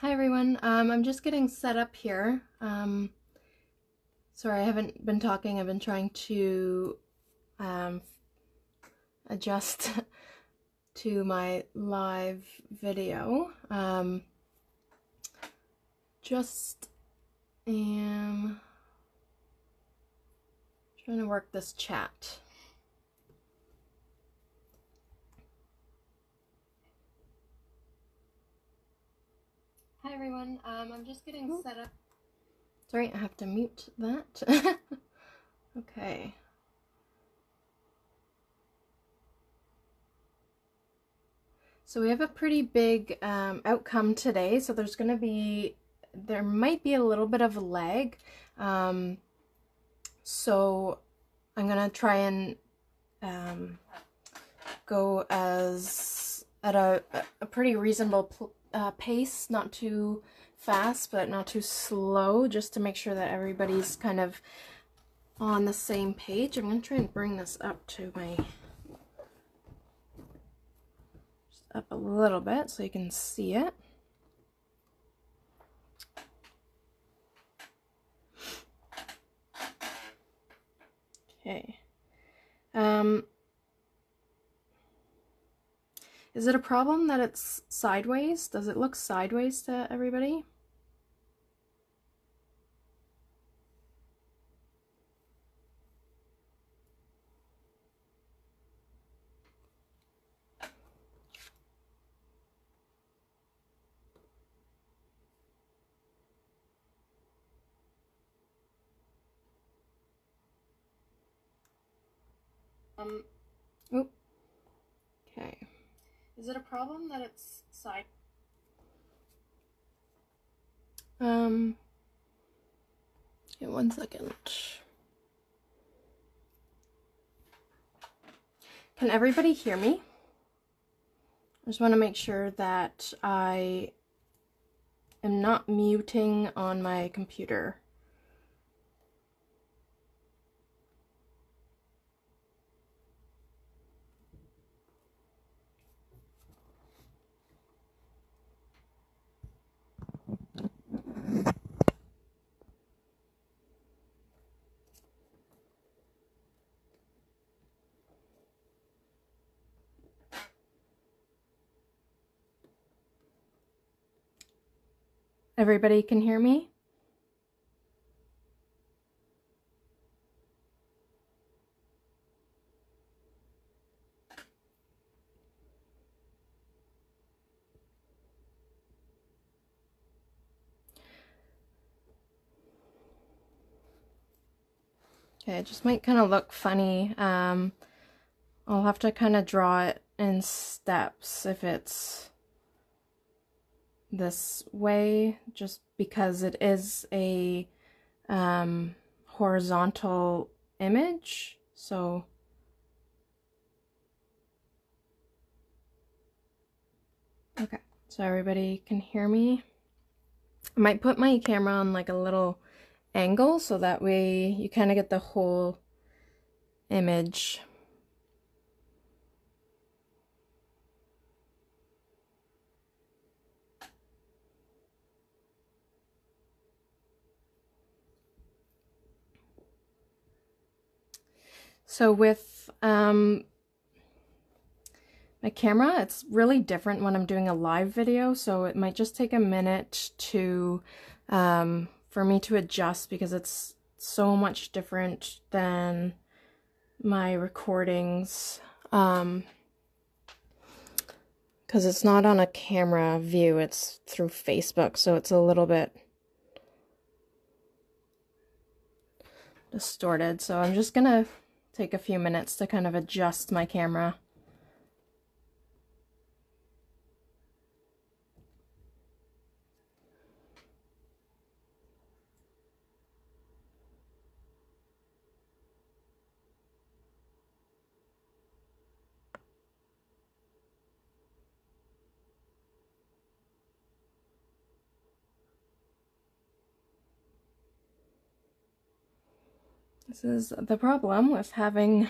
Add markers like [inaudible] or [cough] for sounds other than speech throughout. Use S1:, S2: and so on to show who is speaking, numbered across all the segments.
S1: Hi everyone, um, I'm just getting set up here. Um, sorry, I haven't been talking. I've been trying to um, adjust [laughs] to my live video. Um, just am trying to work this chat. Hi everyone, um, I'm just getting set up. Sorry, I have to mute that. [laughs] okay. So we have a pretty big um, outcome today. So there's going to be, there might be a little bit of a lag. Um, so I'm going to try and um, go as at a, a pretty reasonable uh, pace, not too fast, but not too slow, just to make sure that everybody's kind of on the same page. I'm going to try and bring this up to my, just up a little bit so you can see it. Okay. Um, is it a problem that it's sideways? Does it look sideways to everybody? Um, oop. Okay. Is it a problem that it's side? Um, yeah, one second. Can everybody hear me? I just want to make sure that I am not muting on my computer. Everybody can hear me? Okay, it just might kind of look funny. Um, I'll have to kind of draw it in steps if it's this way just because it is a um, horizontal image. So okay, so everybody can hear me. I might put my camera on like a little angle so that way you kind of get the whole image. So with um, my camera, it's really different when I'm doing a live video, so it might just take a minute to um, for me to adjust because it's so much different than my recordings. Um, because it's not on a camera view, it's through Facebook, so it's a little bit distorted. So I'm just gonna take a few minutes to kind of adjust my camera. This is the problem with having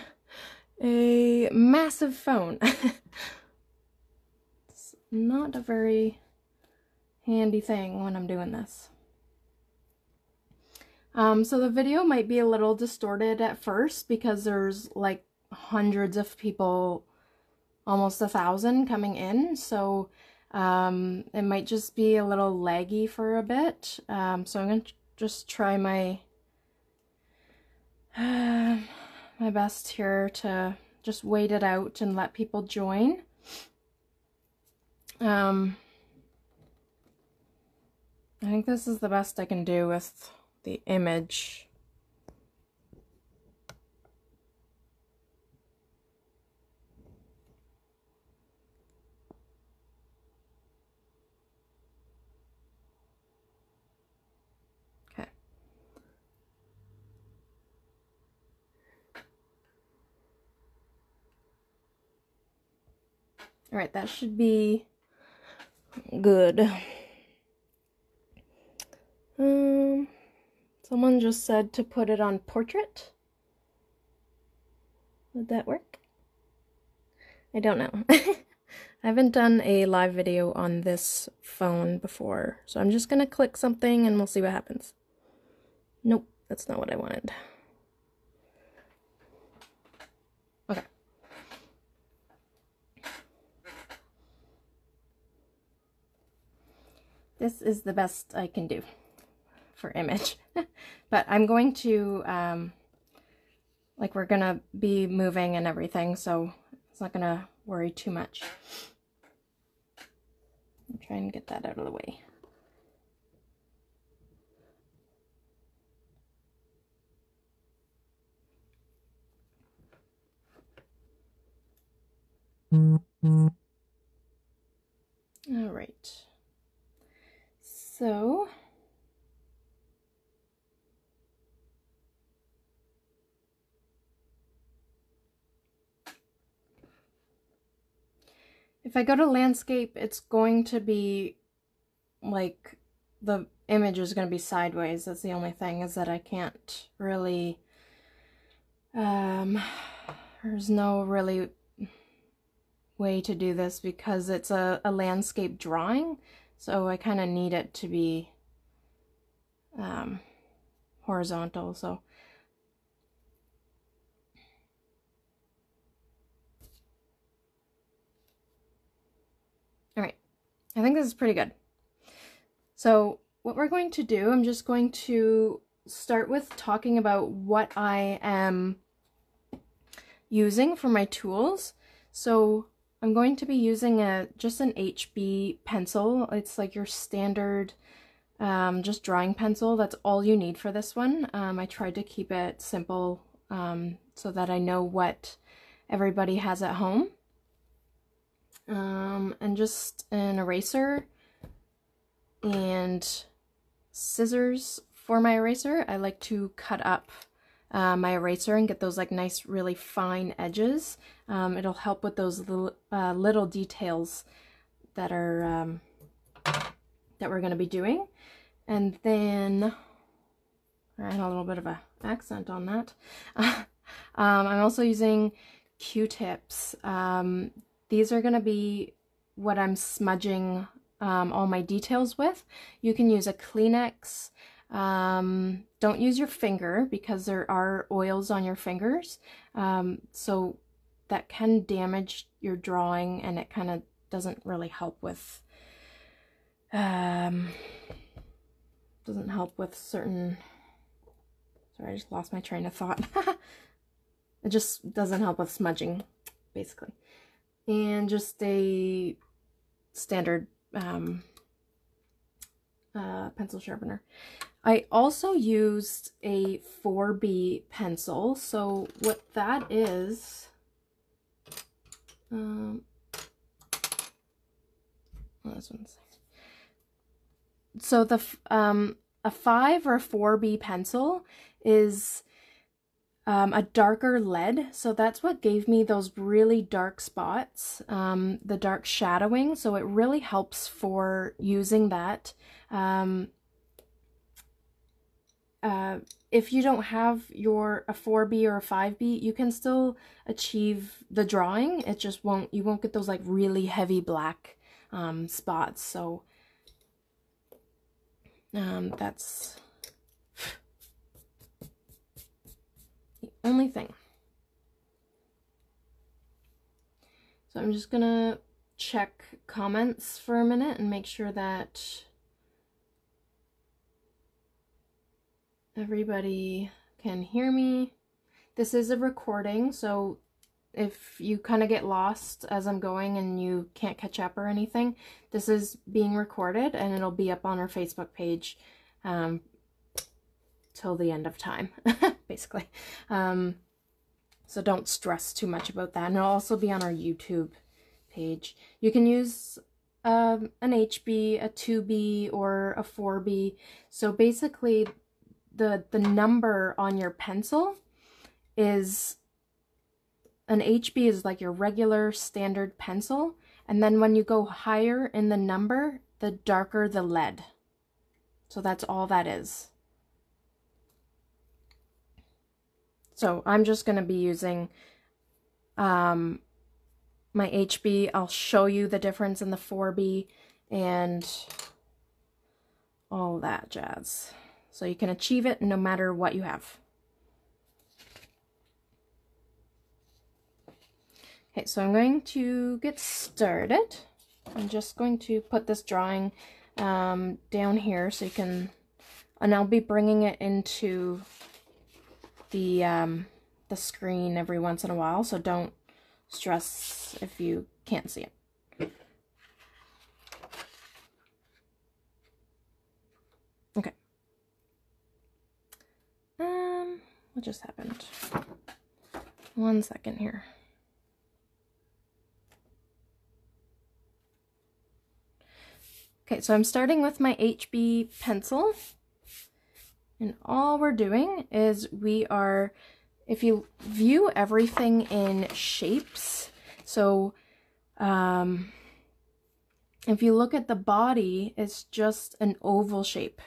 S1: a massive phone. [laughs] it's not a very handy thing when I'm doing this. Um, so the video might be a little distorted at first because there's like hundreds of people, almost a thousand coming in. So um, it might just be a little laggy for a bit. Um, so I'm going to just try my, uh, [sighs] my best here to just wait it out and let people join. Um, I think this is the best I can do with the image. All right, that should be good. Um, someone just said to put it on portrait. Would that work? I don't know. [laughs] I haven't done a live video on this phone before, so I'm just gonna click something and we'll see what happens. Nope, that's not what I wanted. This is the best I can do for image. [laughs] but I'm going to, um, like we're going to be moving and everything, so it's not going to worry too much. I'll try and get that out of the way. All right. So, If I go to landscape, it's going to be like the image is going to be sideways. That's the only thing is that I can't really, um, there's no really way to do this because it's a, a landscape drawing. So I kind of need it to be um, horizontal. So all right, I think this is pretty good. So what we're going to do, I'm just going to start with talking about what I am using for my tools. So I'm going to be using a just an HB pencil. It's like your standard um, just drawing pencil. That's all you need for this one. Um, I tried to keep it simple um, so that I know what everybody has at home um, and just an eraser and scissors for my eraser. I like to cut up uh, my eraser and get those like nice really fine edges. Um, it'll help with those little, uh, little details that are um, that we're going to be doing. And then I had a little bit of a accent on that. [laughs] um, I'm also using Q-tips. Um, these are going to be what I'm smudging um, all my details with. You can use a Kleenex. Um, don't use your finger because there are oils on your fingers. Um, so that can damage your drawing and it kind of doesn't really help with um, doesn't help with certain sorry I just lost my train of thought [laughs] it just doesn't help with smudging basically and just a standard um, uh, pencil sharpener. I also used a 4B pencil. So what that is, um, oh, this one's, so the, um, a 5 or 4B pencil is um, a darker lead. So that's what gave me those really dark spots, um, the dark shadowing. So it really helps for using that. Um, uh, if you don't have your a 4B or a 5B, you can still achieve the drawing. It just won't, you won't get those like really heavy black um, spots. So Um, that's the only thing. So I'm just gonna check comments for a minute and make sure that everybody can hear me. This is a recording, so if you kind of get lost as I'm going and you can't catch up or anything, this is being recorded and it'll be up on our Facebook page um, till the end of time, [laughs] basically. Um, so don't stress too much about that. And it'll also be on our YouTube page. You can use um, an HB, a 2B, or a 4B. So basically, the, the number on your pencil is an HB is like your regular standard pencil. And then when you go higher in the number, the darker the lead. So that's all that is. So I'm just going to be using um, my HB. I'll show you the difference in the 4B and all that jazz. So you can achieve it no matter what you have. Okay, so I'm going to get started. I'm just going to put this drawing um, down here so you can, and I'll be bringing it into the, um, the screen every once in a while, so don't stress if you can't see it. Okay. Um, what just happened? One second here. Okay, so I'm starting with my HB pencil. And all we're doing is we are, if you view everything in shapes, so um, if you look at the body, it's just an oval shape.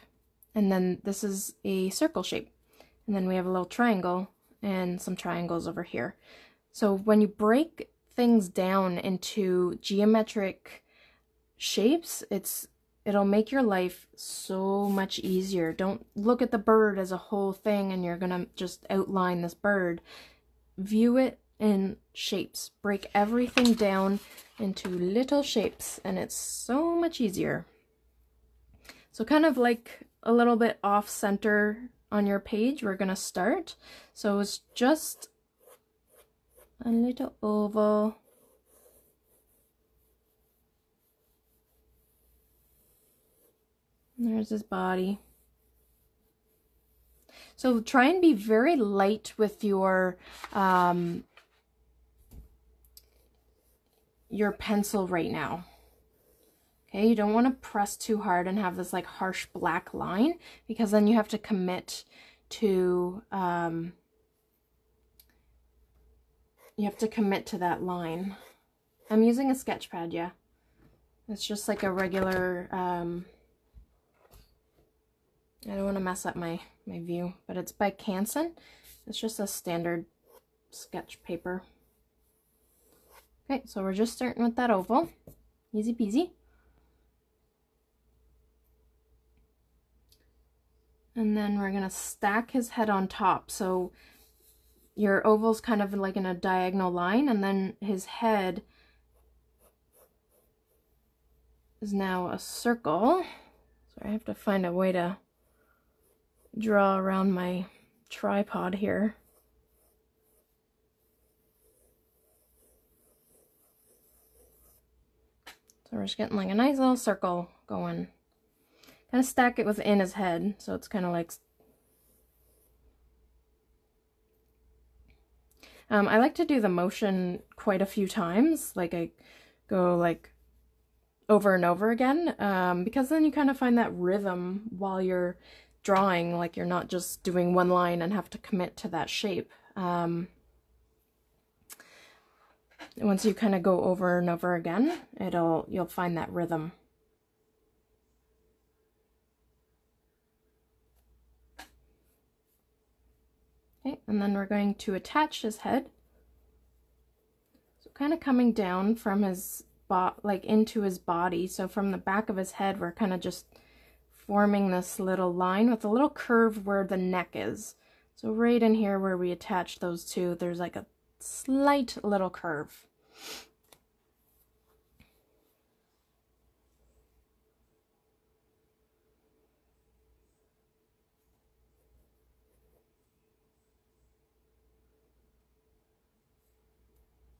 S1: And then this is a circle shape. And then we have a little triangle and some triangles over here. So when you break things down into geometric shapes, it's it'll make your life so much easier. Don't look at the bird as a whole thing and you're gonna just outline this bird. View it in shapes. Break everything down into little shapes and it's so much easier. So kind of like a little bit off center on your page, we're gonna start. So it's just a little oval There's his body. So try and be very light with your um, your pencil right now. Okay, you don't want to press too hard and have this like harsh black line because then you have to commit to um, you have to commit to that line. I'm using a sketch pad, yeah. It's just like a regular um, I don't want to mess up my, my view, but it's by Canson. It's just a standard sketch paper. Okay, so we're just starting with that oval. Easy peasy. And then we're going to stack his head on top. So your oval's kind of like in a diagonal line, and then his head is now a circle. So I have to find a way to draw around my tripod here. So we're just getting like a nice little circle going. Kind of stack it within his head, so it's kind of like... Um, I like to do the motion quite a few times, like I go like over and over again, um, because then you kind of find that rhythm while you're drawing, like you're not just doing one line and have to commit to that shape. Um, once you kind of go over and over again, it'll you'll find that rhythm. Okay, and then we're going to attach his head. So kind of coming down from his, like into his body. So from the back of his head, we're kind of just forming this little line with a little curve where the neck is. So right in here where we attach those two, there's like a slight little curve.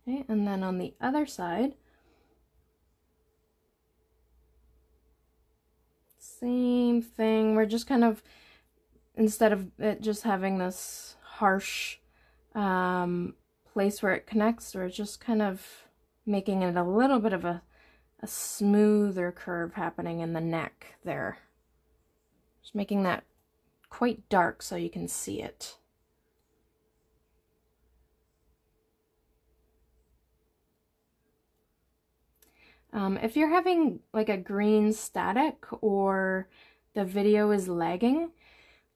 S1: Okay, and then on the other side, same thing. We're just kind of, instead of it just having this harsh um, place where it connects, we're just kind of making it a little bit of a, a smoother curve happening in the neck there. Just making that quite dark so you can see it. Um, if you're having like a green static or the video is lagging,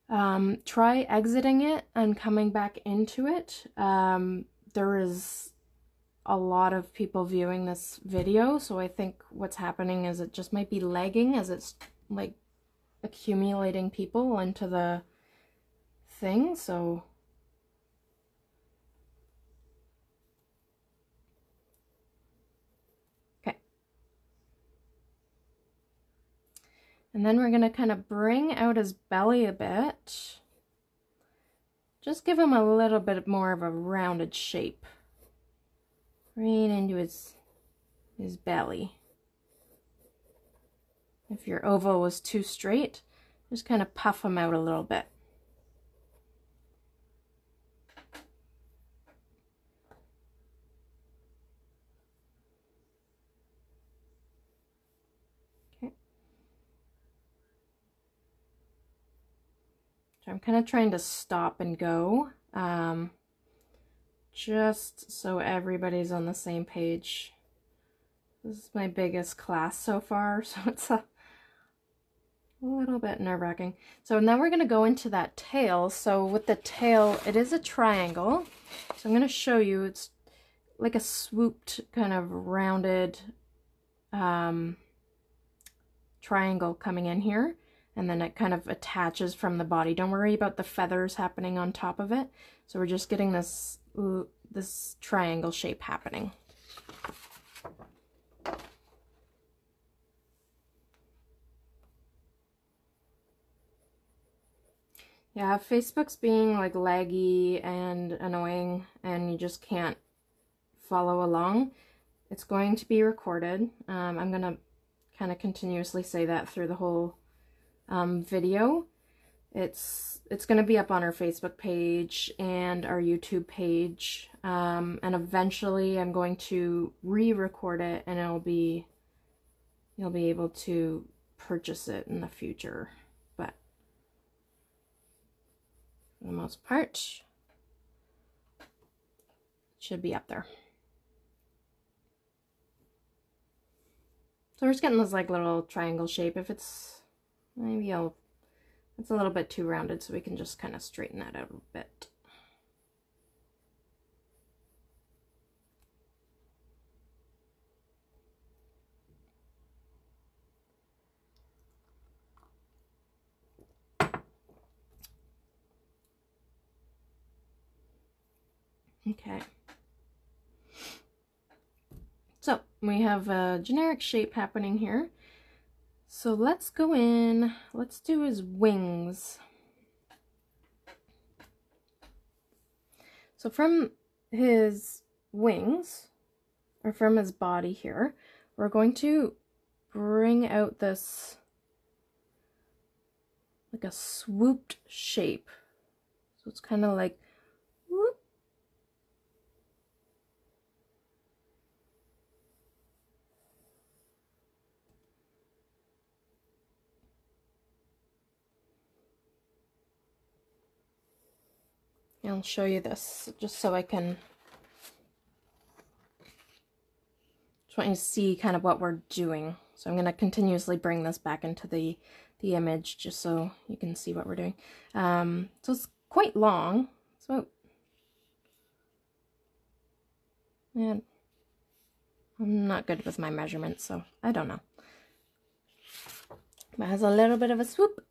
S1: um, try exiting it and coming back into it. Um, there is a lot of people viewing this video, so I think what's happening is it just might be lagging as it's like accumulating people into the thing, so And then we're going to kind of bring out his belly a bit. Just give him a little bit more of a rounded shape. Right into his, his belly. If your oval was too straight, just kind of puff him out a little bit. I'm kind of trying to stop and go, um, just so everybody's on the same page. This is my biggest class so far, [laughs] so it's a little bit nerve-wracking. So now we're going to go into that tail. So with the tail, it is a triangle. So I'm going to show you, it's like a swooped kind of rounded um, triangle coming in here and then it kind of attaches from the body. Don't worry about the feathers happening on top of it. So we're just getting this, this triangle shape happening. Yeah, Facebook's being like laggy and annoying and you just can't follow along. It's going to be recorded. Um, I'm going to kind of continuously say that through the whole um, video. It's it's going to be up on our Facebook page and our YouTube page. Um, and eventually I'm going to re-record it and it'll be, you'll be able to purchase it in the future. But for the most part, it should be up there. So we're just getting this like little triangle shape. If it's Maybe I'll, it's a little bit too rounded, so we can just kind of straighten that out a bit. Okay. So we have a generic shape happening here. So let's go in, let's do his wings. So from his wings, or from his body here, we're going to bring out this, like a swooped shape. So it's kind of like I'll show you this just so I can just want you to see kind of what we're doing. So I'm going to continuously bring this back into the, the image just so you can see what we're doing. Um, so it's quite long. So and I'm not good with my measurements, so I don't know. It has a little bit of a swoop.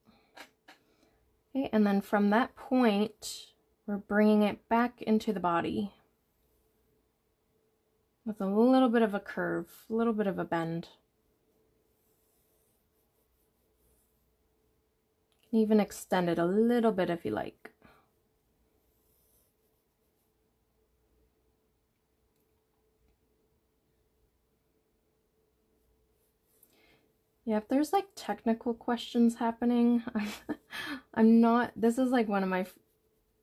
S1: Okay, and then from that point, we're bringing it back into the body with a little bit of a curve, a little bit of a bend. You can even extend it a little bit if you like. Yeah, if there's like technical questions happening, [laughs] I'm not, this is like one of my,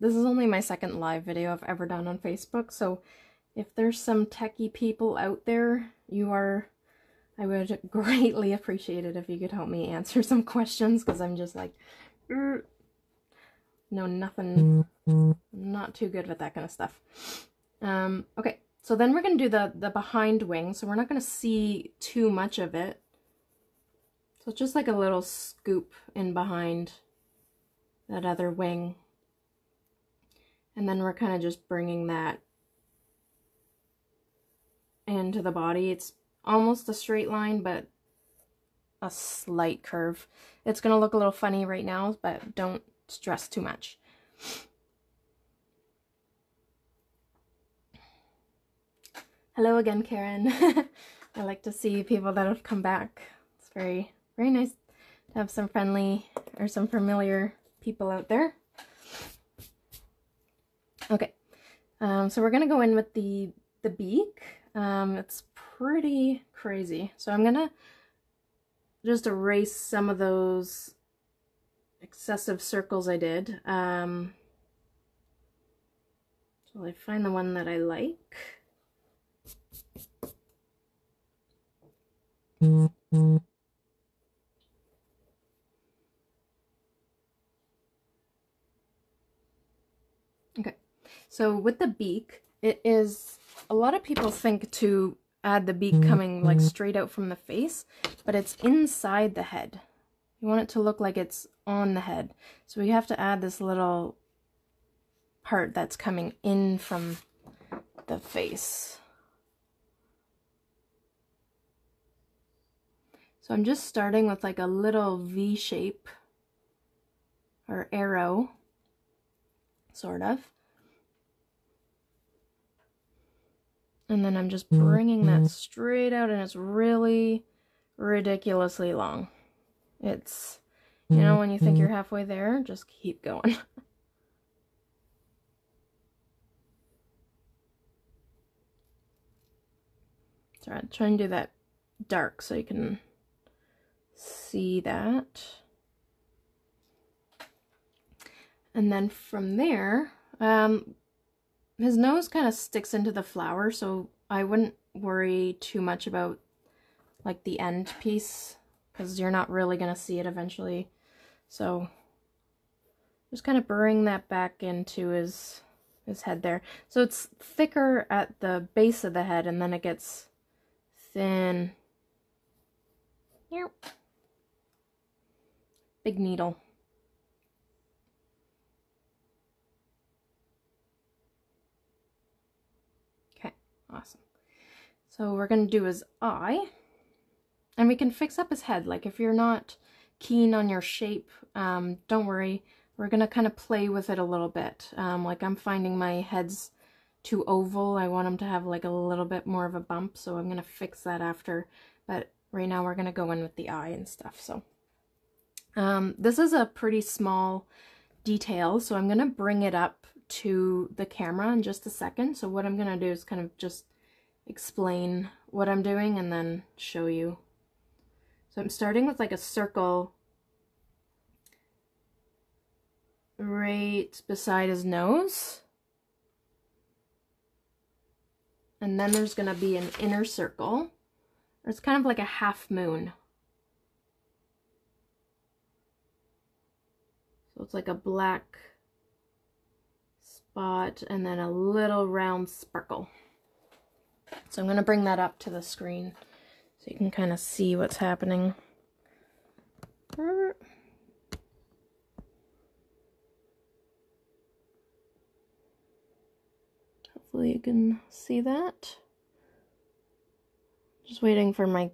S1: this is only my second live video I've ever done on Facebook, so if there's some techie people out there, you are, I would [laughs] greatly appreciate it if you could help me answer [laughs] some questions, because I'm just like, no, nothing, not too good with that kind of stuff. Um, okay, so then we're going to do the, the behind wing, so we're not going to see too much of it. So just like a little scoop in behind that other wing. And then we're kind of just bringing that into the body. It's almost a straight line, but a slight curve. It's going to look a little funny right now, but don't stress too much. Hello again, Karen. [laughs] I like to see people that have come back. It's very very nice to have some friendly or some familiar people out there. Okay, um, so we're gonna go in with the the beak. Um, it's pretty crazy. So I'm gonna just erase some of those excessive circles I did. Um, so I find the one that I like. Mm -hmm. Okay, so with the beak, it is, a lot of people think to add the beak mm-hmm. coming like straight out from the face, but it's inside the head. You want it to look like it's on the head. So we have to add this little part that's coming in from the face. So I'm just starting with like a little V shape or arrow sort of. And then I'm just bringing that straight out and it's really ridiculously long. It's, you know, when you think you're halfway there, just keep going. [laughs] Sorry, I'm trying to do that dark so you can see that. And then from there, um, his nose kind of sticks into the flower, so I wouldn't worry too much about like the end piece because you're not really going to see it eventually. So just kind of bring that back into his his head there. So it's thicker at the base of the head and then it gets thin. Yep. Big needle. Awesome. So we're going to do his eye. And we can fix up his head. Like if you're not keen on your shape, um, don't worry. We're going to kind of play with it a little bit. Um, like I'm finding my head's too oval. I want him to have like a little bit more of a bump. So I'm going to fix that after. But right now we're going to go in with the eye and stuff. So um, this is a pretty small detail. So I'm going to bring it up to the camera in just a second. So what I'm going to do is kind of just explain what I'm doing and then show you. So I'm starting with like a circle right beside his nose. And then there's going to be an inner circle. It's kind of like a half moon. So it's like a black spot and then a little round sparkle. So I'm going to bring that up to the screen so you can kind of see what's happening. Hopefully you can see that. Just waiting for my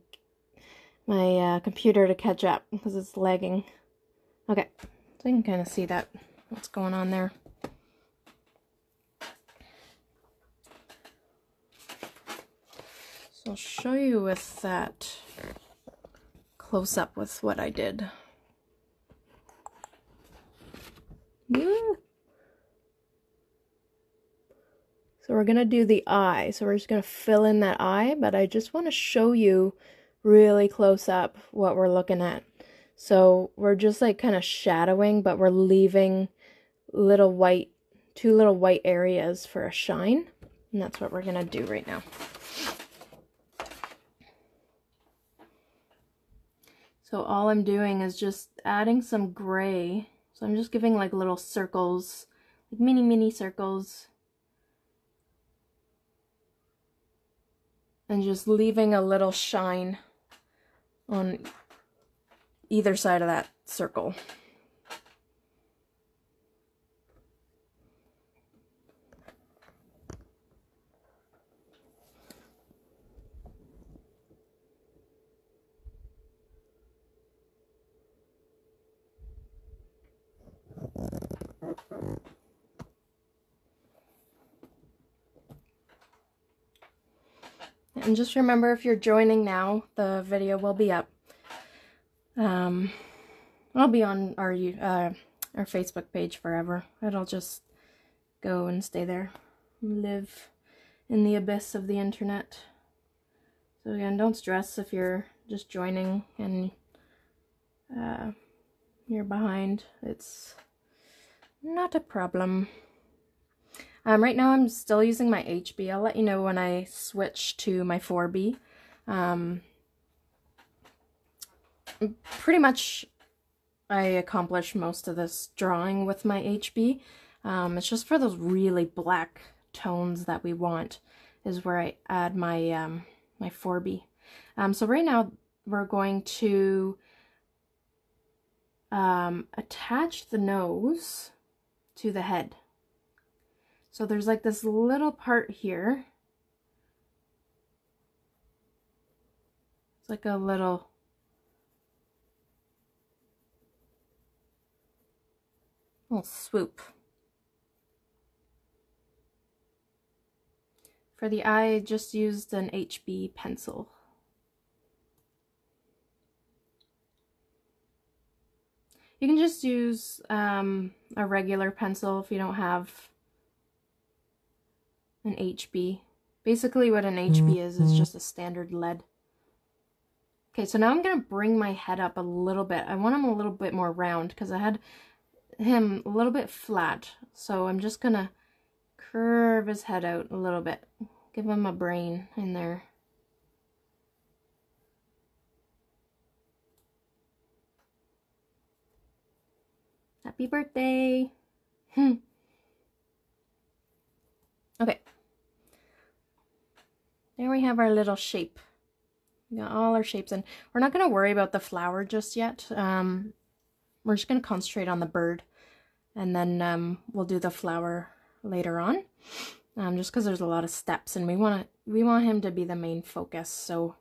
S1: my uh, computer to catch up because it's lagging. Okay, so you can kind of see that, what's going on there. So I'll show you with that close up with what I did. So we're going to do the eye. So we're just going to fill in that eye, but I just want to show you really close up what we're looking at. So we're just like kind of shadowing, but we're leaving little white, two little white areas for a shine. And that's what we're going to do right now. So all I'm doing is just adding some gray. So I'm just giving like little circles, like mini, mini circles. And just leaving a little shine on either side of that circle. And just remember if you're joining now, the video will be up. Um, I'll be on our uh, our Facebook page forever. It'll just go and stay there, live in the abyss of the internet. So again, don't stress if you're just joining and uh, you're behind. It's not a problem. Um, right now I'm still using my HB. I'll let you know when I switch to my 4B. Um, pretty much I accomplish most of this drawing with my HB. Um, it's just for those really black tones that we want is where I add my, um, my 4B. Um, so right now we're going to um, attach the nose to the head. So there's like this little part here. It's like a little little swoop. For the eye, I just used an HB pencil. You can just use um, a regular pencil if you don't have an HB. Basically what an HB is, is just a standard lead. Okay, so now I'm going to bring my head up a little bit. I want him a little bit more round because I had him a little bit flat. So I'm just going to curve his head out a little bit. Give him a brain in there. Happy birthday! Hmm. okay. There we have our little shape. We got all our shapes in. We're not going to worry about the flower just yet. Um, we're just going to concentrate on the bird. And then um, we'll do the flower later on. Um, just because there's a lot of steps and we want to we want him to be the main focus. So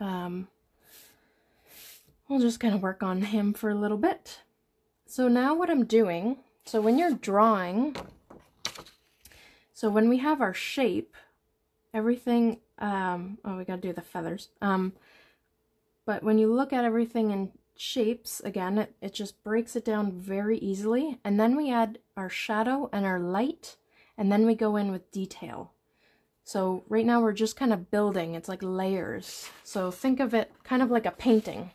S1: um, we'll just kind of work on him for a little bit. So now what I'm doing, so when you're drawing, so when we have our shape, everything, um, oh, we gotta do the feathers. Um, but when you look at everything in shapes, again, it, it just breaks it down very easily. And then we add our shadow and our light, and then we go in with detail. So right now we're just kind of building, it's like layers. So think of it kind of like a painting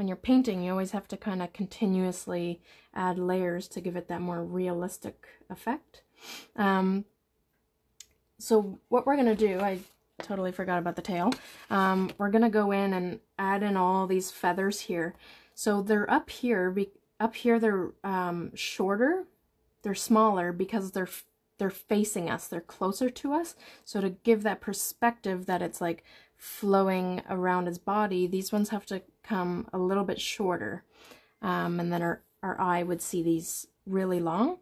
S1: when you're painting, you always have to kind of continuously add layers to give it that more realistic effect. Um, so what we're going to do, I totally forgot about the tail. Um, we're going to go in and add in all these feathers here. So they're up here, up here they're um, shorter, they're smaller because they're they're facing us, they're closer to us. So to give that perspective that it's like flowing around his body, these ones have to come a little bit shorter. Um, and then our, our eye would see these really long.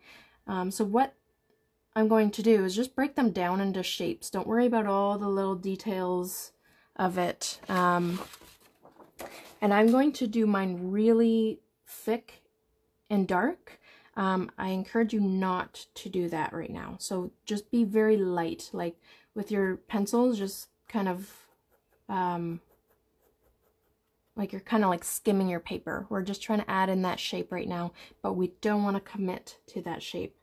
S1: Um, so what I'm going to do is just break them down into shapes. Don't worry about all the little details of it. Um, And I'm going to do mine really thick and dark. Um, I encourage you not to do that right now. So just be very light, like with your pencils, just kind of, um, like you're kind of like skimming your paper. We're just trying to add in that shape right now, but we don't want to commit to that shape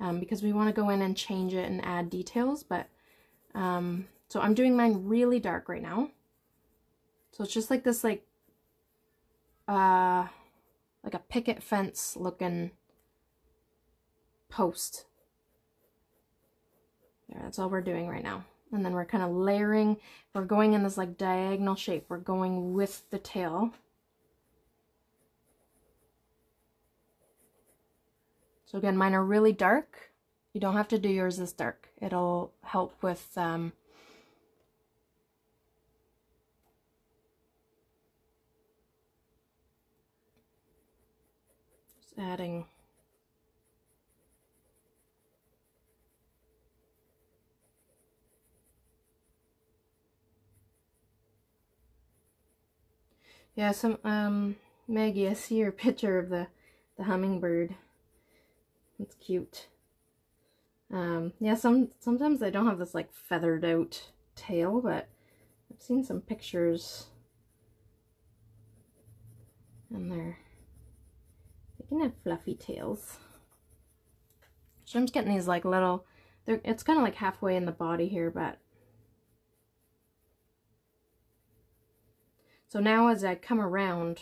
S1: um, because we want to go in and change it and add details. But um, so I'm doing mine really dark right now. So it's just like this like uh like a picket fence looking post. There, that's all we're doing right now. And then we're kind of layering, we're going in this like diagonal shape. We're going with the tail. So again, mine are really dark. You don't have to do yours this dark. It'll help with um, just adding Yeah, some um Maggie, I see your picture of the the hummingbird. It's cute. Um, yeah, some sometimes they don't have this like feathered out tail, but I've seen some pictures and they're they can have fluffy tails. So I'm just getting these like little they're it's kind of like halfway in the body here, but so now as I come around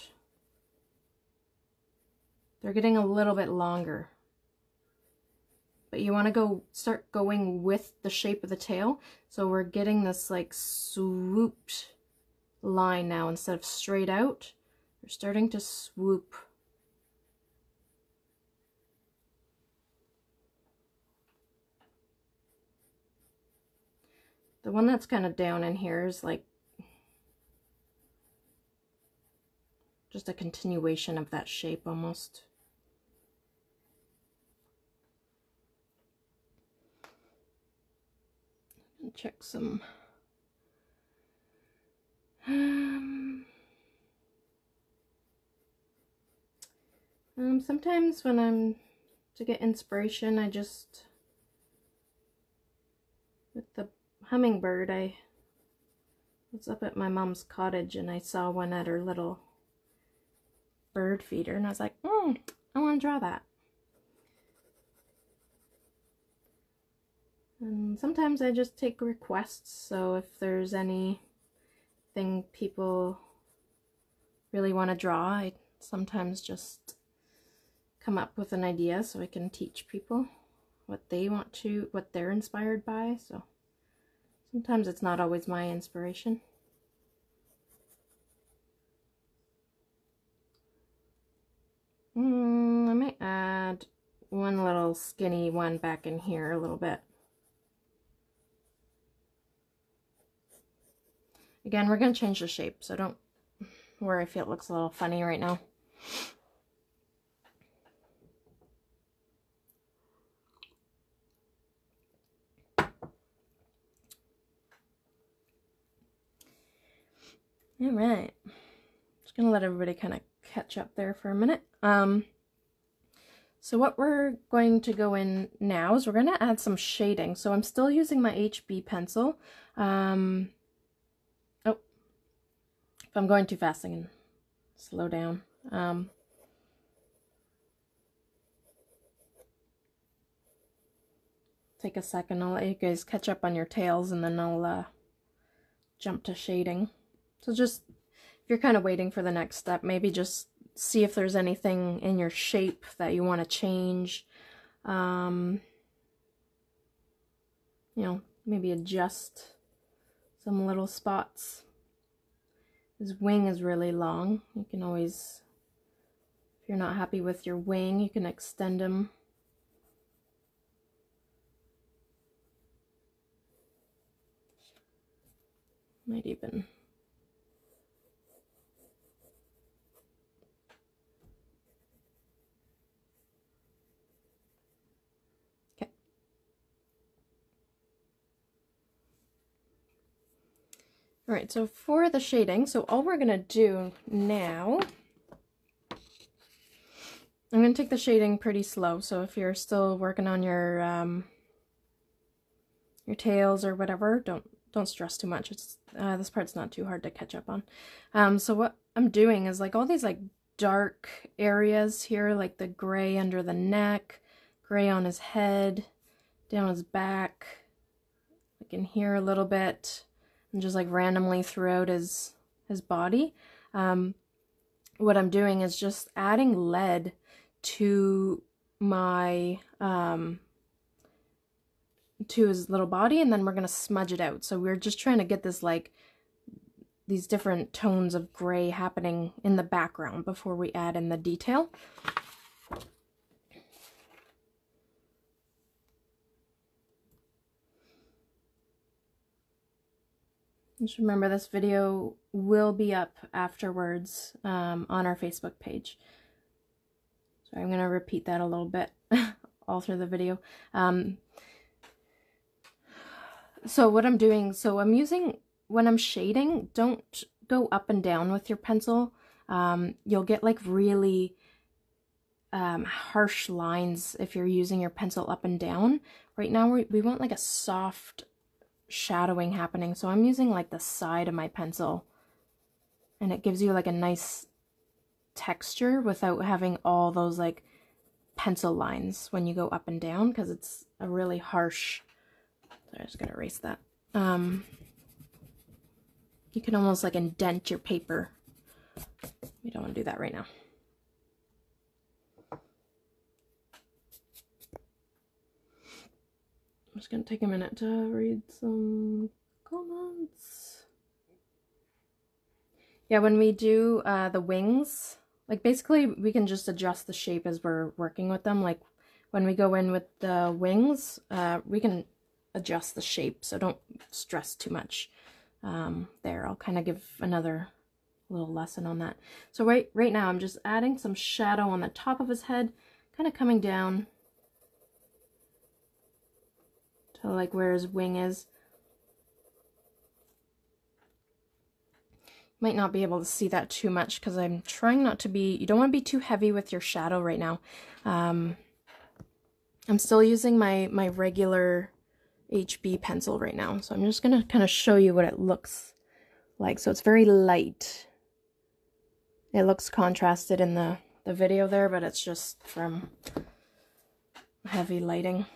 S1: they're getting a little bit longer but you want to go start going with the shape of the tail. So we're getting this like swooped line now instead of straight out. We're starting to swoop. The one that's kind of down in here is like just a continuation of that shape almost. check some um, um, sometimes when I'm to get inspiration I just with the hummingbird I was up at my mom's cottage and I saw one at her little bird feeder and I was like, mm, I want to draw that. And sometimes I just take requests, so if there's anything people really want to draw, I sometimes just come up with an idea so I can teach people what they want to, what they're inspired by, so sometimes it's not always my inspiration. Mm, I might add one little skinny one back in here a little bit. Again, we're going to change the shape, so don't worry if it looks a little funny right now. All right. Just going to let everybody kind of catch up there for a minute. Um, so what we're going to go in now is we're going to add some shading. So I'm still using my HB pencil. Um, if I'm going too fast, I can slow down. Um, take a second. I'll let you guys catch up on your tails and then I'll uh, jump to shading. So just, if you're kind of waiting for the next step, maybe just see if there's anything in your shape that you want to change. Um, you know, maybe adjust some little spots. His wing is really long. You can always, if you're not happy with your wing, you can extend him. Might even All right, so for the shading, so all we're gonna do now, I'm gonna take the shading pretty slow. So if you're still working on your um, your tails or whatever, don't don't stress too much. It's uh, this part's not too hard to catch up on. Um, so what I'm doing is like all these like dark areas here, like the gray under the neck, gray on his head, down his back, like in here a little bit, and just like randomly throughout his his body. Um, what I'm doing is just adding lead to my um, to his little body and then we're gonna smudge it out. So we're just trying to get this like these different tones of gray happening in the background before we add in the detail. Just remember this video will be up afterwards um, on our Facebook page. So I'm going to repeat that a little bit [laughs] all through the video. Um, so what I'm doing, so I'm using, when I'm shading, don't go up and down with your pencil. Um, you'll get like really um, harsh lines if you're using your pencil up and down. Right now we, we want like a soft shadowing happening. So I'm using like the side of my pencil and it gives you like a nice texture without having all those like pencil lines when you go up and down because it's a really harsh I'm just gonna erase that um you can almost like indent your paper we don't want to do that right now I'm just going to take a minute to read some comments. Yeah, when we do uh, the wings, like basically we can just adjust the shape as we're working with them. Like when we go in with the wings, uh, we can adjust the shape, so don't stress too much um, there. I'll kind of give another little lesson on that. So right, right now I'm just adding some shadow on the top of his head, kind of coming down to like where his wing is. Might not be able to see that too much because I'm trying not to be, you don't want to be too heavy with your shadow right now. Um, I'm still using my, my regular HB pencil right now. So I'm just going to kind of show you what it looks like. So it's very light. It looks contrasted in the, the video there, but it's just from heavy lighting.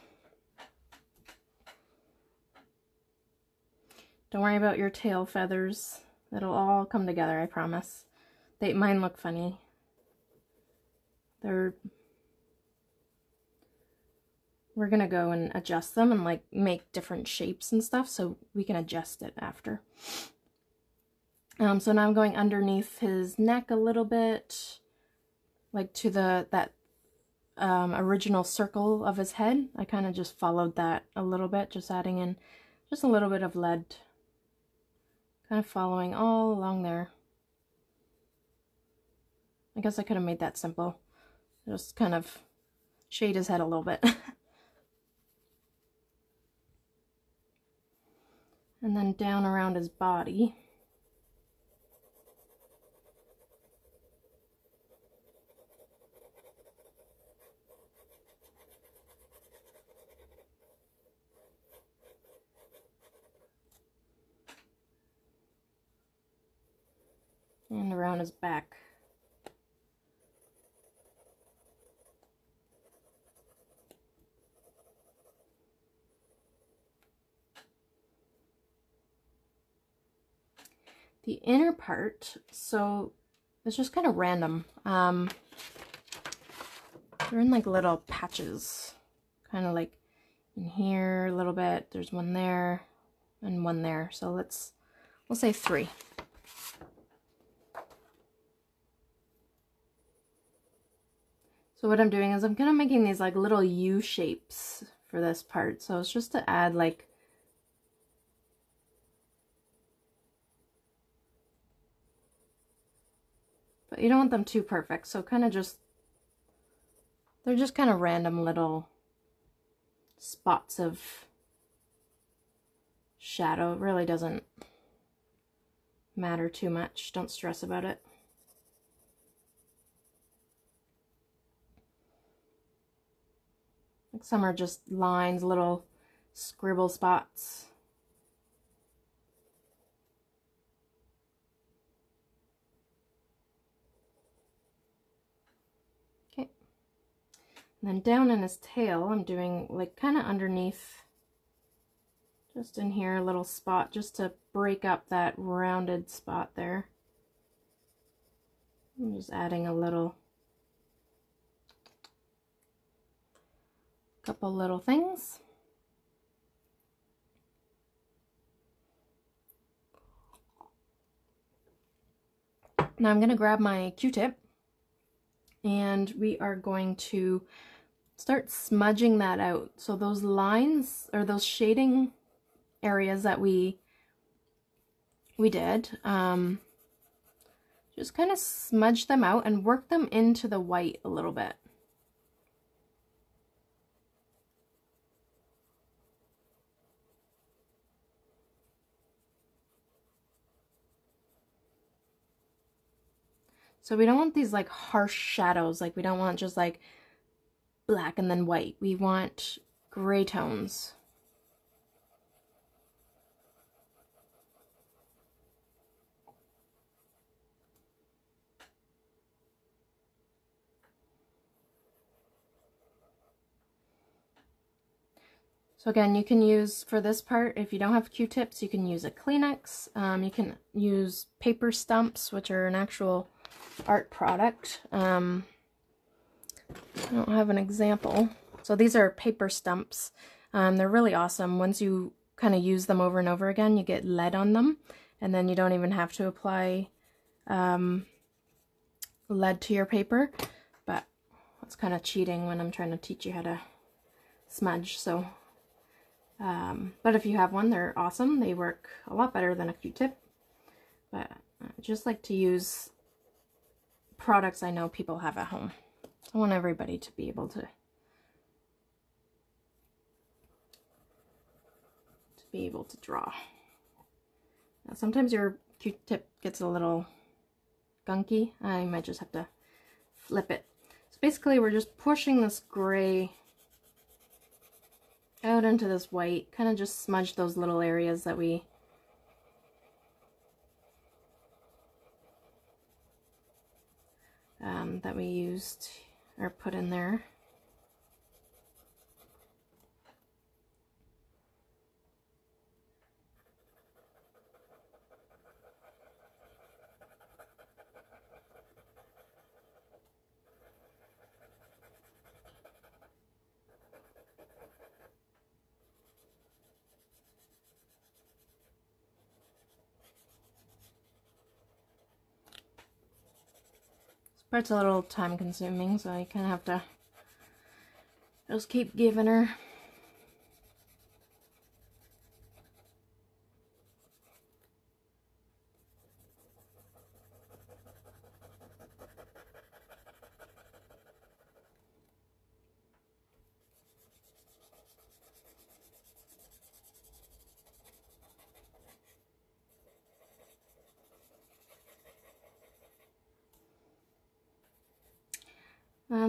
S1: Don't worry about your tail feathers. It'll all come together, I promise. They Mine look funny. They're... We're gonna go and adjust them and like make different shapes and stuff so we can adjust it after. Um, so now I'm going underneath his neck a little bit, like to the that um, original circle of his head. I kind of just followed that a little bit, just adding in just a little bit of lead kind of following all along there. I guess I could have made that simple. Just kind of shade his head a little bit. [laughs] and then down around his body. And around his back. The inner part, so it's just kind of random. Um, they're in like little patches, kind of like in here a little bit. There's one there and one there. So let's, we'll say three. So what I'm doing is I'm kind of making these like little U shapes for this part. So it's just to add like but you don't want them too perfect. So kind of just, they're just kind of random little spots of shadow. It really doesn't matter too much. Don't stress about it. Some are just lines, little scribble spots. Okay. And then down in his tail, I'm doing like kind of underneath, just in here, a little spot, just to break up that rounded spot there. I'm just adding a little couple little things. Now I'm going to grab my Q-tip and we are going to start smudging that out. So those lines or those shading areas that we we did, um, just kind of smudge them out and work them into the white a little bit. So we don't want these like harsh shadows. Like we don't want just like black and then white. We want gray tones. So again, you can use, for this part, if you don't have Q-tips, you can use a Kleenex. Um, you can use paper stumps, which are an actual art product. Um, I don't have an example. So these are paper stumps. Um, they're really awesome. Once you kind of use them over and over again, you get lead on them. And then you don't even have to apply um, lead to your paper. But that's kind of cheating when I'm trying to teach you how to smudge. So, um, but if you have one, they're awesome. They work a lot better than a Q-tip. But I just like to use products I know people have at home. I want everybody to be able to to be able to draw. Now sometimes your Q-tip gets a little gunky. I might just have to flip it. So basically we're just pushing this gray out into this white, kind of just smudge those little areas that we um, that we used or put in there. Part's a little time consuming, so I kind of have to just keep giving her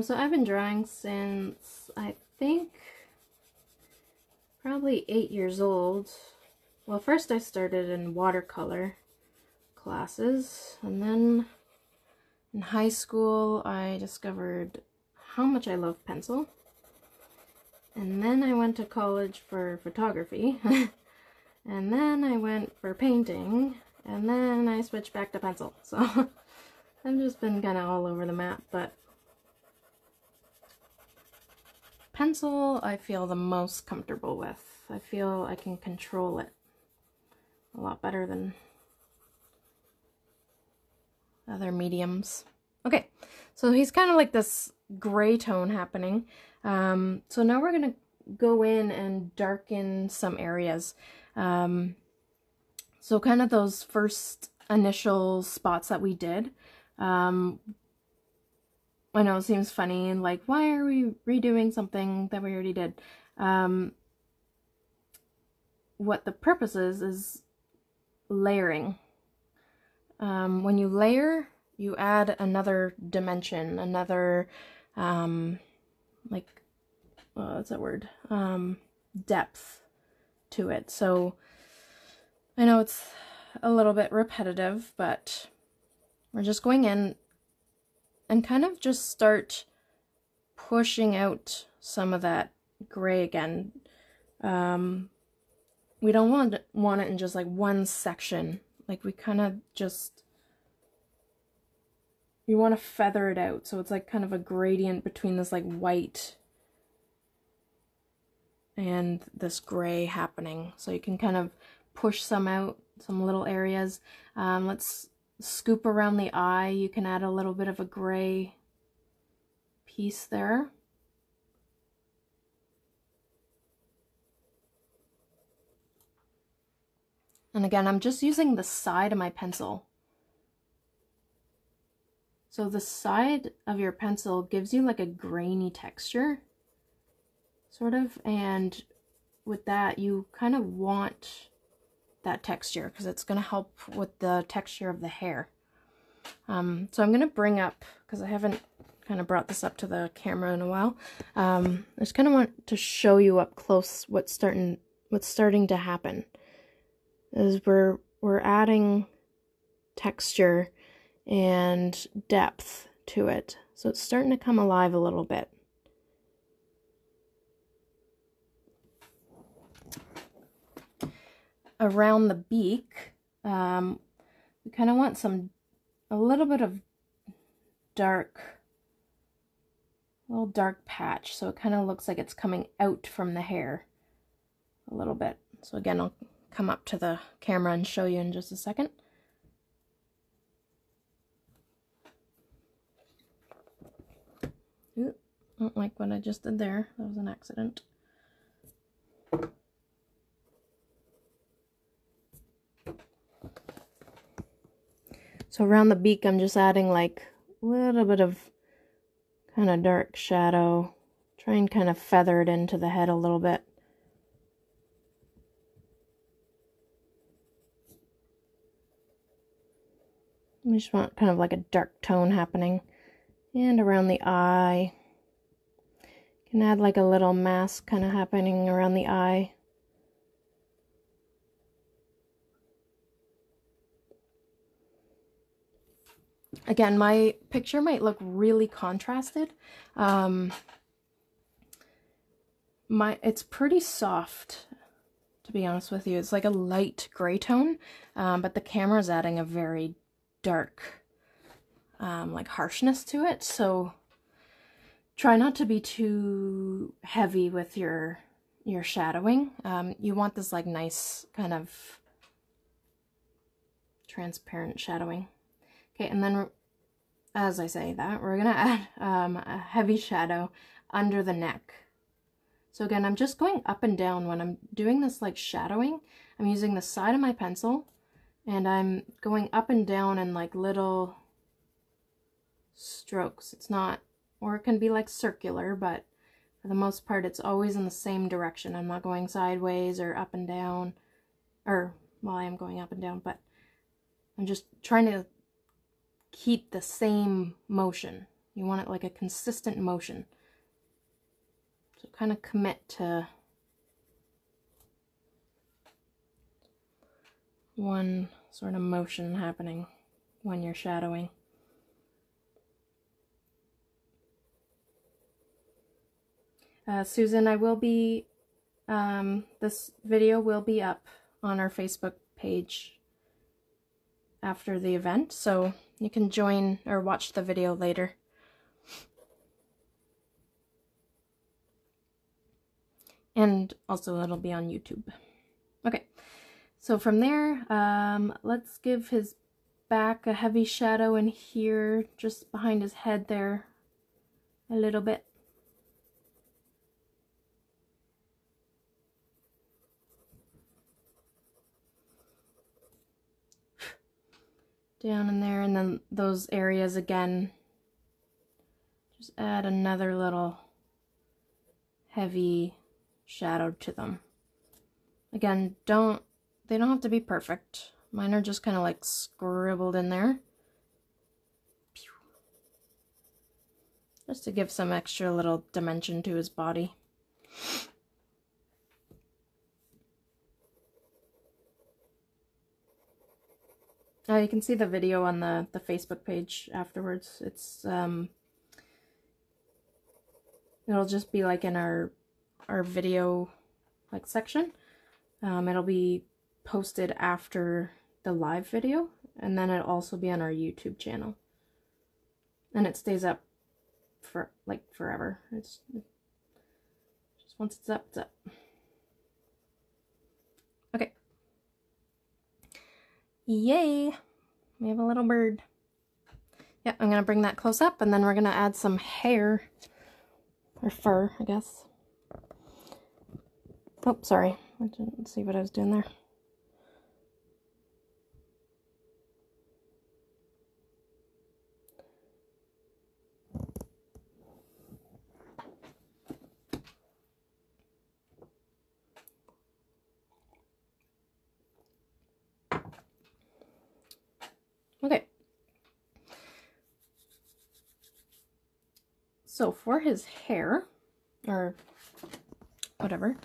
S1: Um, so I've been drawing since, I think, probably eight years old. Well, first I started in watercolor classes, and then in high school I discovered how much I love pencil. And then I went to college for photography. [laughs] and then I went for painting. And then I switched back to pencil. So [laughs] I've just been kind of all over the map. But pencil I feel the most comfortable with. I feel I can control it a lot better than other mediums. Okay, so he's kind of like this gray tone happening. Um, so now we're going to go in and darken some areas. Um, so kind of those first initial spots that we did, um, I know it seems funny and like, why are we redoing something that we already did? Um, what the purpose is, is layering. um, when you layer, you add another dimension, another, um, like, uh, what's that word? Um, depth to it. So I know it's a little bit repetitive, but we're just going in and kind of just start pushing out some of that gray again. Um, we don't want want it in just like one section. Like we kind of just you want to feather it out so it's like kind of a gradient between this like white and this gray happening. So you can kind of push some out, some little areas. Um, let's scoop around the eye. You can add a little bit of a gray piece there. And again, I'm just using the side of my pencil. So the side of your pencil gives you like a grainy texture, sort of, and with that, you kind of want that texture because it's going to help with the texture of the hair. Um, so I'm going to bring up, because I haven't kind of brought this up to the camera in a while, um, I just kind of want to show you up close what's starting what's starting to happen is we're we're adding texture and depth to it. So it's starting to come alive a little bit. Around the beak, um, we kind of want some, a little bit of dark, little dark patch. So it kind of looks like it's coming out from the hair a little bit. So again, I'll come up to the camera and show you in just a second. Ooh, don't like what I just did there. That was an accident. So around the beak, I'm just adding like a little bit of kind of dark shadow. Try and kind of feather it into the head a little bit. We just want kind of like a dark tone happening. And around the eye. Can add like a little mask kind of happening around the eye. Again, my picture might look really contrasted. Um, my It's pretty soft, to be honest with you. It's like a light gray tone, um, but the camera is adding a very dark, um, like harshness to it. So try not to be too heavy with your your shadowing. Um, you want this like nice kind of transparent shadowing. Okay, and then as I say that, we're gonna [laughs] add um, a heavy shadow under the neck. So again, I'm just going up and down when I'm doing this like shadowing. I'm using the side of my pencil and I'm going up and down in like little strokes. It's not, or it can be like circular, but for the most part it's always in the same direction. I'm not going sideways or up and down, or, well I am going up and down, but I'm just trying to keep the same motion. You want it like a consistent motion. So kind of commit to one sort of motion happening when you're shadowing. Uh, Susan, I will be, um, this video will be up on our Facebook page after the event, so you can join or watch the video later. And also it'll be on YouTube. Okay, so from there, um, let's give his back a heavy shadow in here, just behind his head there, a little bit. Down in there, and then those areas again, just add another little heavy shadow to them. Again, don't they don't have to be perfect, Mine are just kind of like scribbled in there. Just to give some extra little dimension to his body. Uh, you can see the video on the, the Facebook page afterwards. It's, um, it'll just be like in our, our video, like, section. Um, it'll be posted after the live video, and then it'll also be on our YouTube channel. And it stays up for, like, forever. It's, just once it's up, it's up. Okay. Yay! We have a little bird. Yeah, I'm going to bring that close up, and then we're going to add some hair, or fur, I guess. Oh, sorry. I didn't see what I was doing there. Okay. So for his hair, or whatever,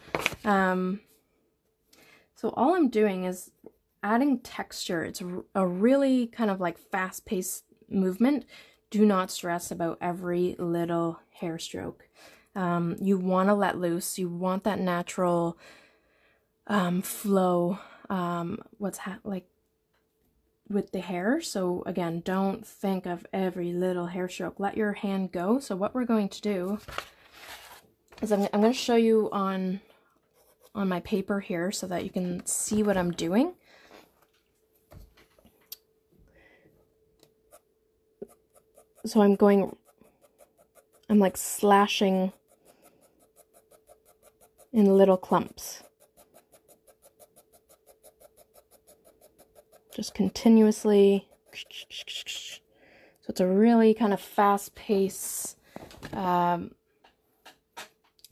S1: um, so all I'm doing is adding texture. It's a really kind of like fast-paced movement. Do not stress about every little hair stroke. Um, you want to let loose. You want that natural um, flow. Um, what's like with the hair. So again, don't think of every little hair stroke. Let your hand go. So what we're going to do is I'm, I'm going to show you on on my paper here so that you can see what I'm doing. So I'm going, I'm like slashing in little clumps. Just continuously. So it's a really kind of fast pace um,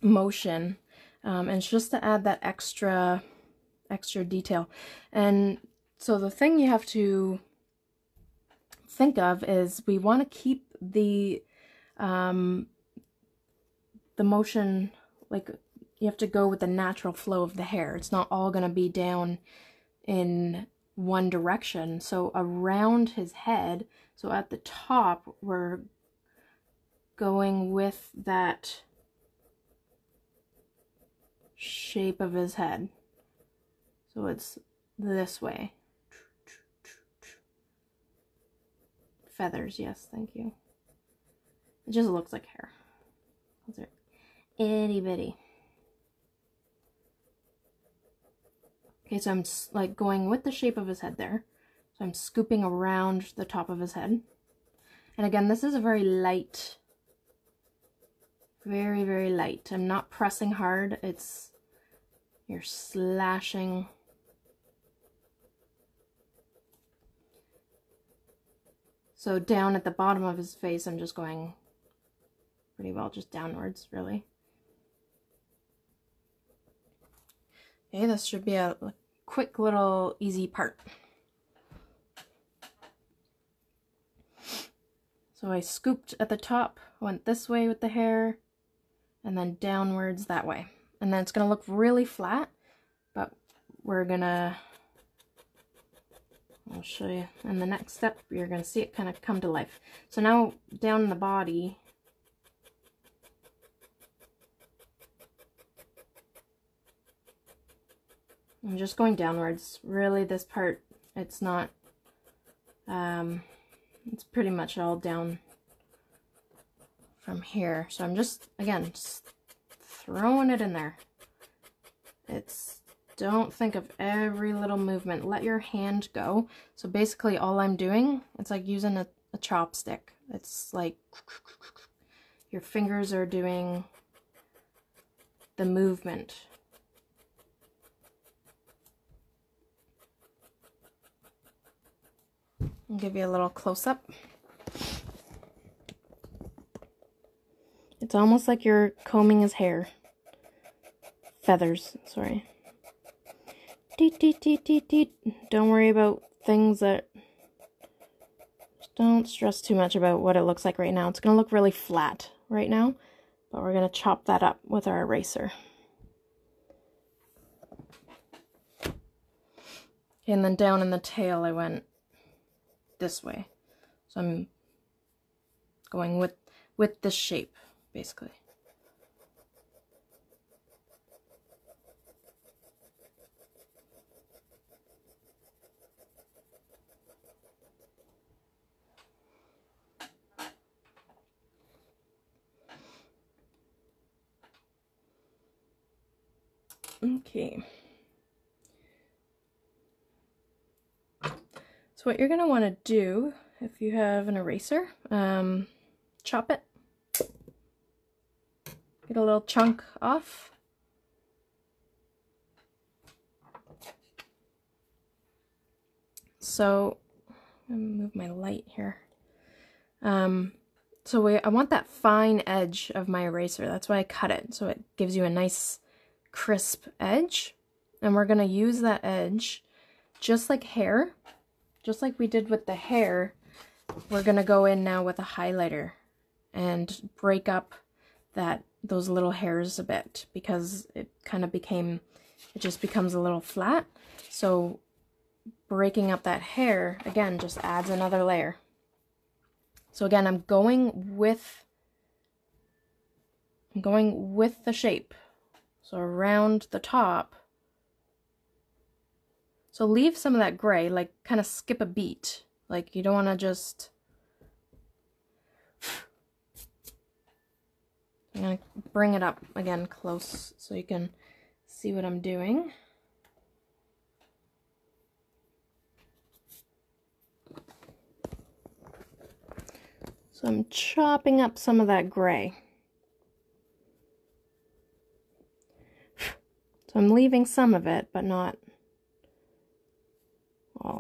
S1: motion. Um, and it's just to add that extra extra detail. And so the thing you have to think of is we want to keep the um, the motion like you have to go with the natural flow of the hair. It's not all going to be down in one direction so around his head so at the top we're going with that shape of his head. So it's this way. Feathers, yes, thank you. It just looks like hair. Those are itty bitty. Okay, so I'm like going with the shape of his head there. So I'm scooping around the top of his head. And again, this is a very light, very, very light. I'm not pressing hard. It's you're slashing. So down at the bottom of his face, I'm just going pretty well just downwards, really. Okay, this should be a quick little easy part. So I scooped at the top, went this way with the hair, and then downwards that way. And then it's going to look really flat, but we're going to, I'll show you in the next step, you're going to see it kind of come to life. So now down the body, I'm just going downwards. Really, this part, it's not, um, it's pretty much all down from here. So I'm just, again, just throwing it in there. It's, don't think of every little movement. Let your hand go. So basically all I'm doing, it's like using a, a chopstick. It's like your fingers are doing the movement. I'll give you a little close-up. It's almost like you're combing his hair. Feathers, sorry. deet, deet, deet, deet, deet. Don't worry about things that... Don't stress too much about what it looks like right now. It's going to look really flat right now, but we're going to chop that up with our eraser. And then down in the tail I went this way. So I'm going with with this shape, basically. Okay. So what you're going to want to do, if you have an eraser, um, chop it. Get a little chunk off. So, move my light here. Um, so we, I want that fine edge of my eraser. That's why I cut it. So it gives you a nice crisp edge. And we're going to use that edge just like hair just like we did with the hair, we're going to go in now with a highlighter and break up that those little hairs a bit because it kind of became, it just becomes a little flat. So breaking up that hair, again, just adds another layer. So again, I'm going with, I'm going with the shape. So around the top, so leave some of that gray, like kind of skip a beat. Like you don't want to just... I'm going to bring it up again close so you can see what I'm doing. So I'm chopping up some of that gray. So I'm leaving some of it, but not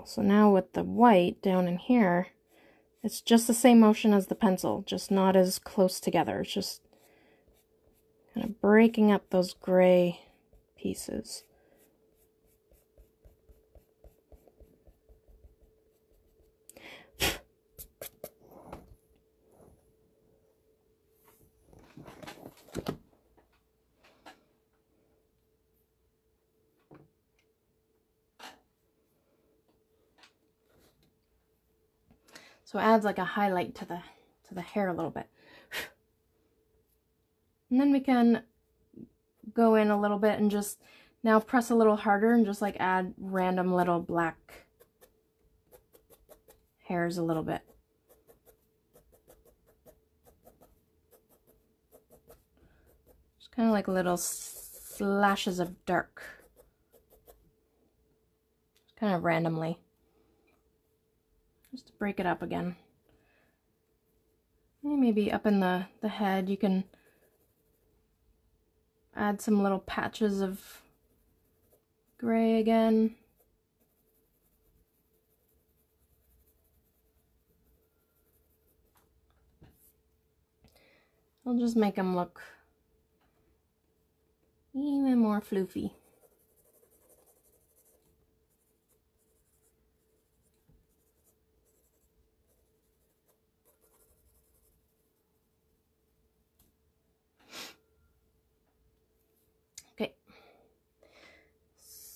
S1: So now with the white down in here, it's just the same motion as the pencil, just not as close together. It's just kind of breaking up those gray pieces. So it adds like a highlight to the to the hair a little bit. [sighs] And then we can go in a little bit and just now press a little harder and just like add random little black hairs a little bit. Just kind of like little slashes of dark. Kind of randomly just to break it up again. Eh, maybe up in the, the head you can add some little patches of gray again. I'll just make them look even more floofy.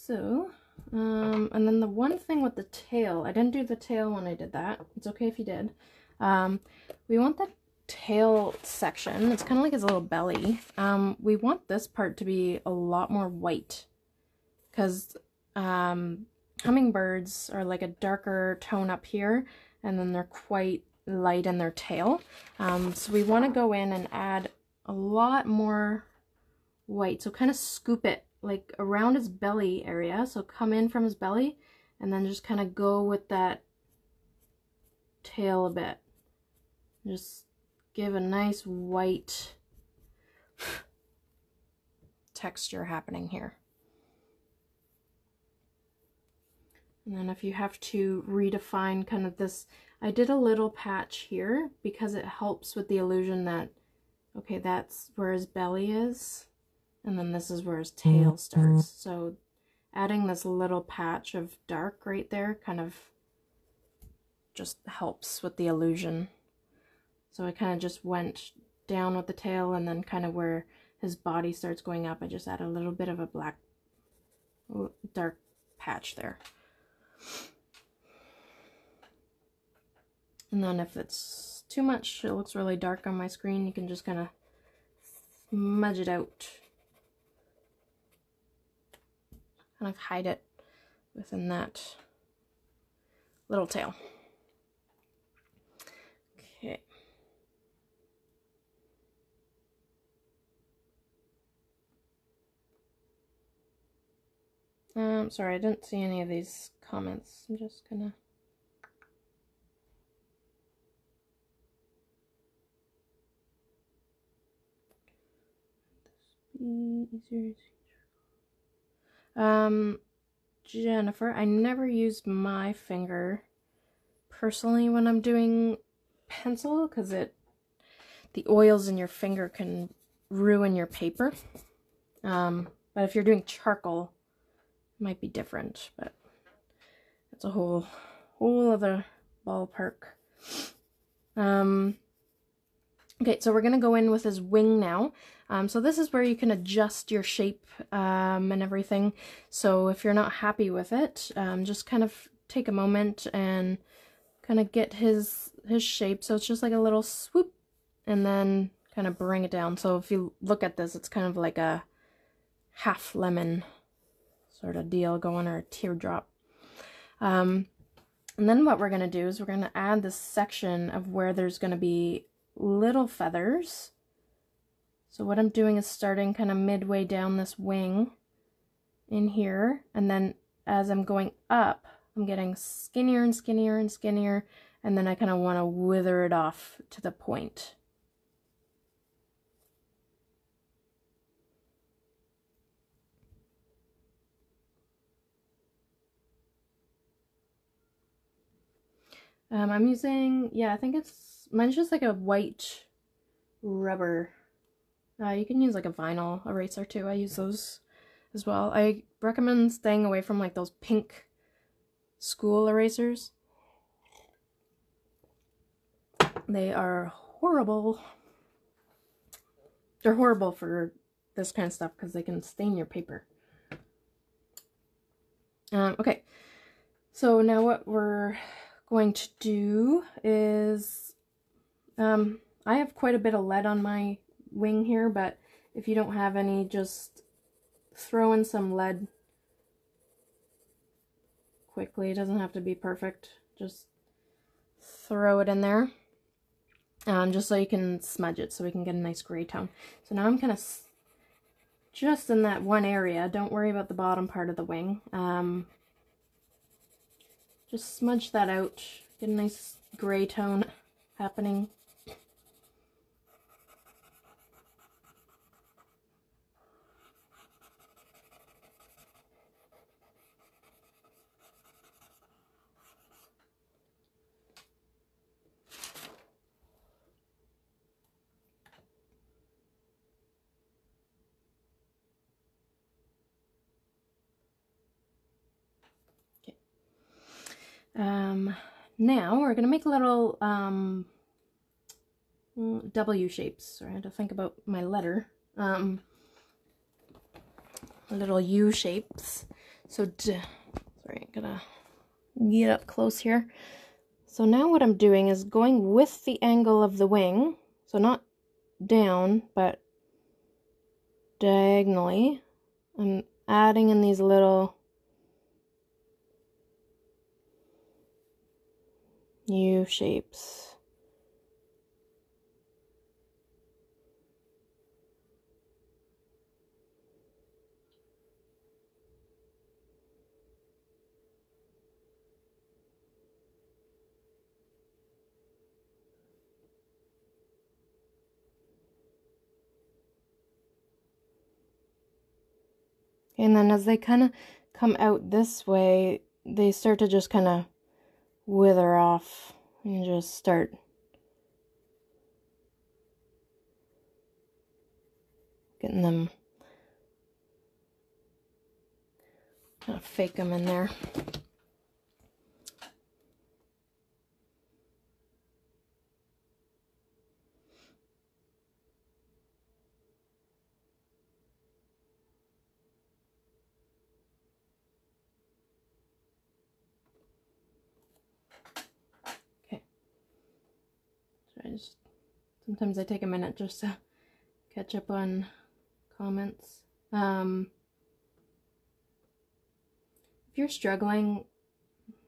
S1: So, um, and then the one thing with the tail, I didn't do the tail when I did that. It's okay if you did. Um, we want the tail section, it's kind of like his little belly. Um, we want this part to be a lot more white because um, hummingbirds are like a darker tone up here and then they're quite light in their tail. Um, so we want to go in and add a lot more white. So kind of scoop it like around his belly area. So come in from his belly and then just kind of go with that tail a bit. Just give a nice white texture happening here. And then if you have to redefine kind of this, I did a little patch here because it helps with the illusion that, okay, that's where his belly is and then this is where his mm-hmm. tail starts. So adding this little patch of dark right there kind of just helps with the illusion. So I kind of just went down with the tail and then kind of where his body starts going up, I just add a little bit of a black, dark patch there. And then if it's too much, it looks really dark on my screen, you can just kind of smudge it out. Kind of hide it within that little tail. Okay. Um, sorry, I didn't see any of these comments. I'm just gonna... easier um Jennifer I never use my finger personally when I'm doing pencil because it the oils in your finger can ruin your paper. Um but if you're doing charcoal it might be different but it's a whole whole other ballpark. Um okay so we're gonna go in with his wing now um, so this is where you can adjust your shape um, and everything. So if you're not happy with it, um, just kind of take a moment and kind of get his his shape. So it's just like a little swoop and then kind of bring it down. So if you look at this, it's kind of like a half lemon sort of deal going or a teardrop. Um, and then what we're going to do is we're going to add this section of where there's going to be little feathers. So what I'm doing is starting kind of midway down this wing in here, and then as I'm going up, I'm getting skinnier and skinnier and skinnier, and then I kind of want to wither it off to the point. Um, I'm using, yeah, I think it's, mine's just like a white rubber uh, you can use like a vinyl eraser too. I use those as well. I recommend staying away from like those pink school erasers. They are horrible. They're horrible for this kind of stuff because they can stain your paper. Um, okay, so now what we're going to do is, um, I have quite a bit of lead on my wing here, but if you don't have any, just throw in some lead quickly. It doesn't have to be perfect. Just throw it in there. Um, just so you can smudge it so we can get a nice gray tone. So now I'm kind of just in that one area. Don't worry about the bottom part of the wing. Um, just smudge that out. Get a nice gray tone happening. Um, now we're going to make little um, W shapes. Sorry, I had to think about my letter. Um, little U shapes. So, sorry, I'm gonna get up close here. So now what I'm doing is going with the angle of the wing. So not down, but diagonally. I'm adding in these little U shapes. And then as they kind of come out this way, they start to just kind of wither off and just start getting them kind of fake them in there. Sometimes I take a minute just to catch up on comments. Um, if you're struggling,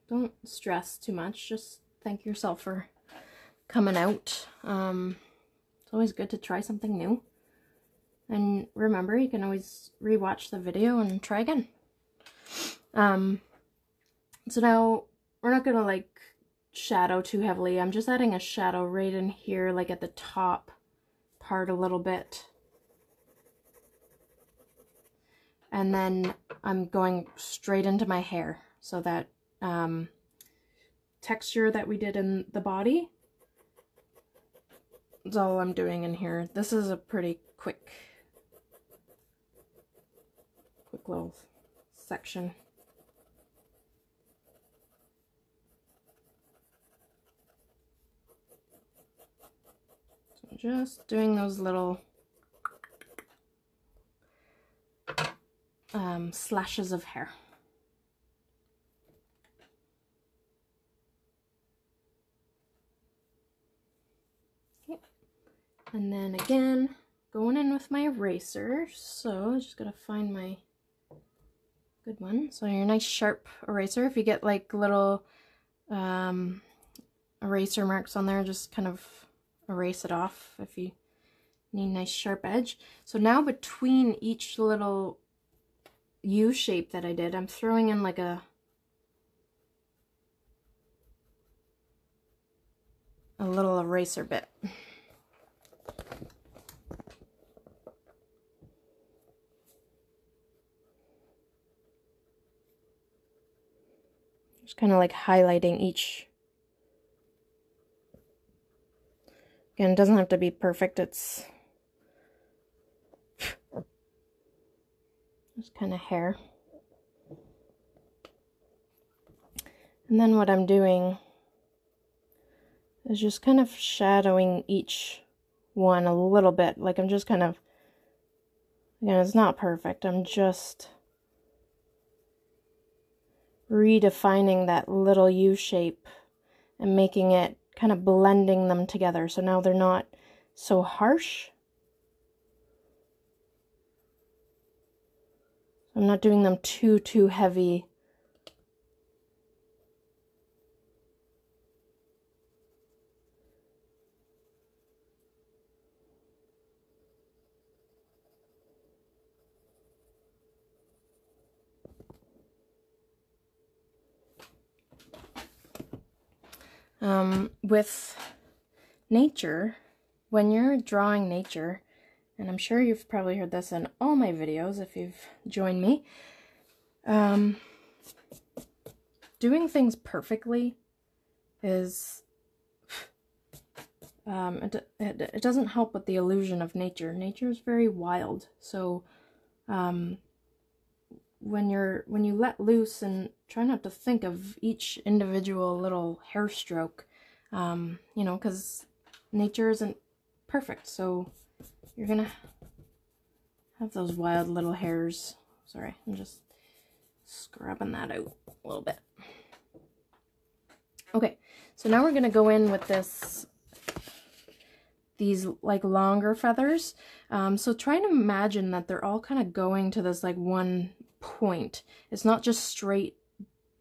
S1: don't stress too much. Just thank yourself for coming out. Um, it's always good to try something new. And remember, you can always rewatch the video and try again. Um, so now we're not gonna like shadow too heavily. I'm just adding a shadow right in here, like at the top part a little bit. And then I'm going straight into my hair so that um, texture that we did in the body is all I'm doing in here. This is a pretty quick, quick little section. Just doing those little um, slashes of hair. And then again, going in with my eraser. So just gotta find my good one. So your nice sharp eraser. If you get like little um, eraser marks on there, just kind of erase it off if you need a nice sharp edge. So now between each little U shape that I did, I'm throwing in like a a little eraser bit. Just kind of like highlighting each. Again, it doesn't have to be perfect. It's just kind of hair. And then what I'm doing is just kind of shadowing each one a little bit. Like I'm just kind of, again, it's not perfect. I'm just redefining that little U shape and making it kind of blending them together. So now they're not so harsh I'm not doing them too, too heavy. Um, with nature, when you're drawing nature, and I'm sure you've probably heard this in all my videos if you've joined me. Um, doing things perfectly is um, it, it, it, doesn't help with the illusion of nature. Nature is very wild, so um, when you're when you let loose and try not to think of each individual little hair stroke, um, you know, because nature isn't perfect. So you're gonna have those wild little hairs. Sorry, I'm just scrubbing that out a little bit. Okay, so now we're gonna go in with this, these like longer feathers. Um, so try to imagine that they're all kind of going to this like one point. It's not just straight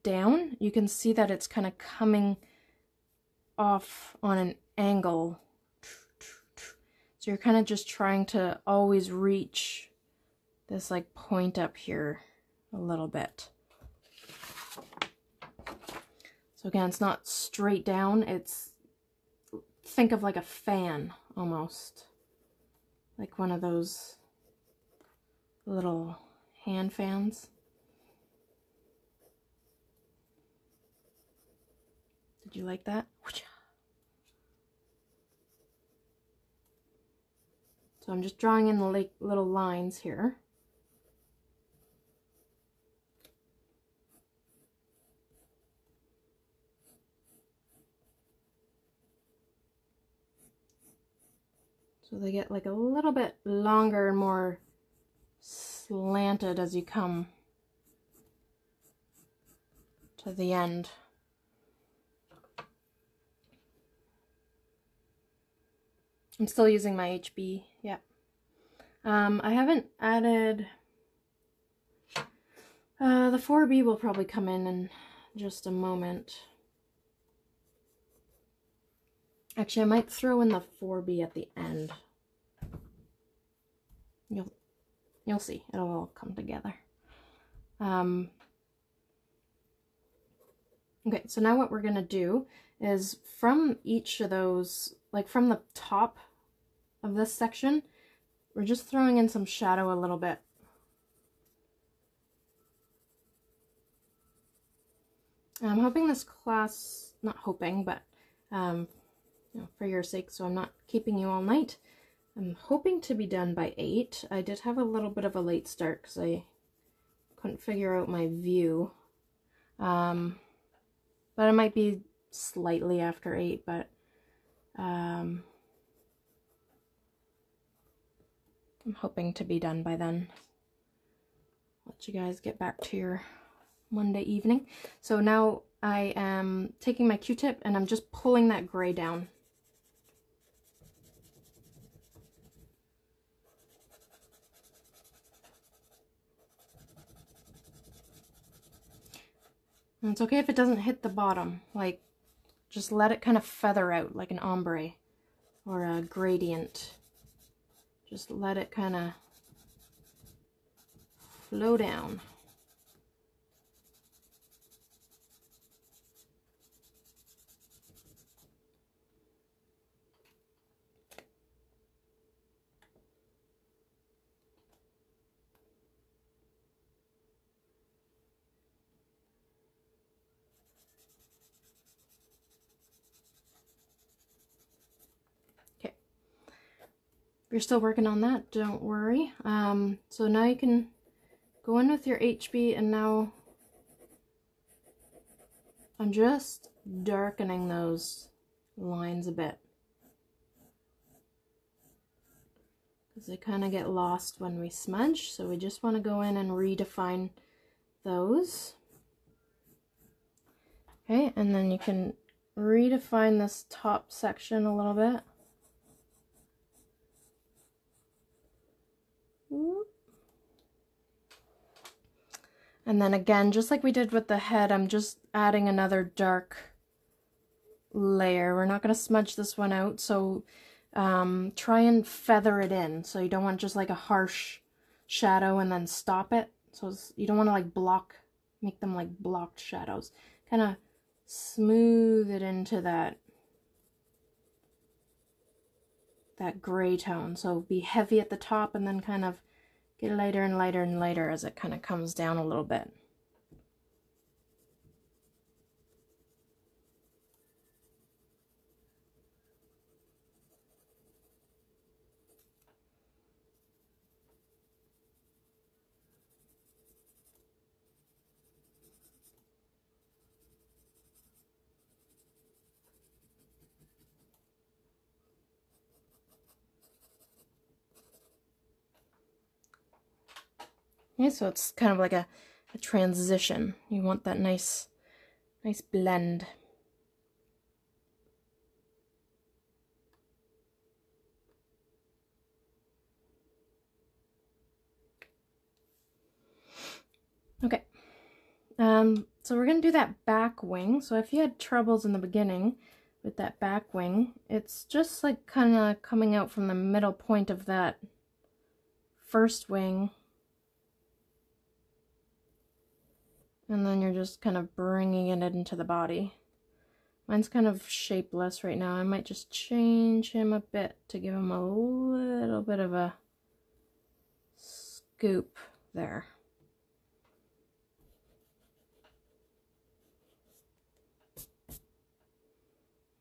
S1: down. You can see that it's kind of coming off on an angle so you're kind of just trying to always reach this like point up here a little bit. So again, it's not straight down, it's, think of like a fan almost. Like one of those little hand fans. Did you like that? So I'm just drawing in the little lines here. So they get like a little bit longer and more slanted as you come to the end. I'm still using my HB, yeah. Um, I haven't added, uh, the 4B will probably come in in just a moment. Actually, I might throw in the 4B at the end. You'll, you'll see, it'll all come together. Um, okay, so now what we're gonna do is from each of those, like from the top of this section, we're just throwing in some shadow a little bit. I'm hoping this class, not hoping, but um, you know, for your sake, so I'm not keeping you all night. I'm hoping to be done by 8. I did have a little bit of a late start because I couldn't figure out my view. Um, but it might be slightly after 8, but um, I'm hoping to be done by then. Let you guys get back to your Monday evening. So now I am taking my Q-tip and I'm just pulling that gray down. It's okay if it doesn't hit the bottom, like just let it kind of feather out like an ombre or a gradient. Just let it kind of flow down. You're still working on that, don't worry. Um, so now you can go in with your HB and now I'm just darkening those lines a bit. Because they kind of get lost when we smudge, so we just want to go in and redefine those. Okay, and then you can redefine this top section a little bit. And then again, just like we did with the head, I'm just adding another dark layer. We're not going to smudge this one out, so um, try and feather it in. So you don't want just like a harsh shadow and then stop it. So you don't want to like block, make them like blocked shadows. Kind of smooth it into that that gray tone. So be heavy at the top and then kind of get lighter and lighter and lighter as it kind of comes down a little bit. Okay, so it's kind of like a, a transition. You want that nice, nice blend. Okay, um, so we're going to do that back wing. So if you had troubles in the beginning with that back wing, it's just like kind of coming out from the middle point of that first wing And then you're just kind of bringing it into the body. Mine's kind of shapeless right now. I might just change him a bit to give him a little bit of a scoop there.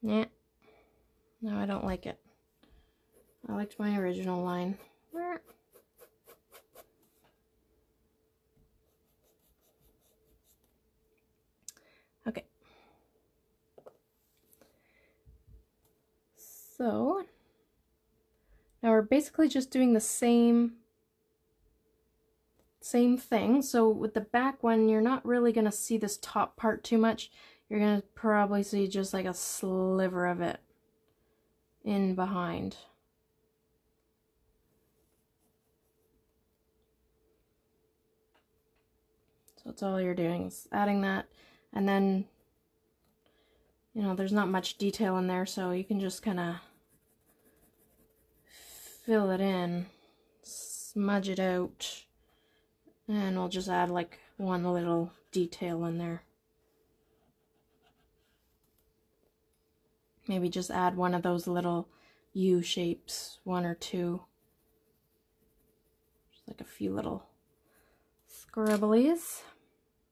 S1: Yeah. No, I don't like it. I liked my original line. Basically just doing the same same thing. So with the back one, you're not really going to see this top part too much. You're going to probably see just like a sliver of it in behind. So that's all you're doing is adding that. And then, you know, there's not much detail in there, so you can just kind of fill it in, smudge it out, and we'll just add like one little detail in there. Maybe just add one of those little U shapes, one or two. Just like a few little scribblies.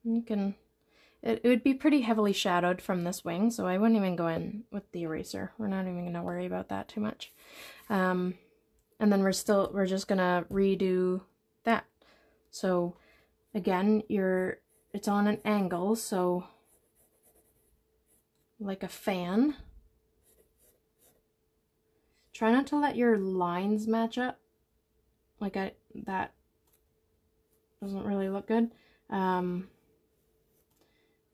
S1: You can, it, it would be pretty heavily shadowed from this wing, so I wouldn't even go in with the eraser. We're not even going to worry about that too much. Um, and then we're still, we're just to redo that. So again, you're, it's on an angle, so like a fan. Try not to let your lines match up. Like I, that doesn't really look good. Um,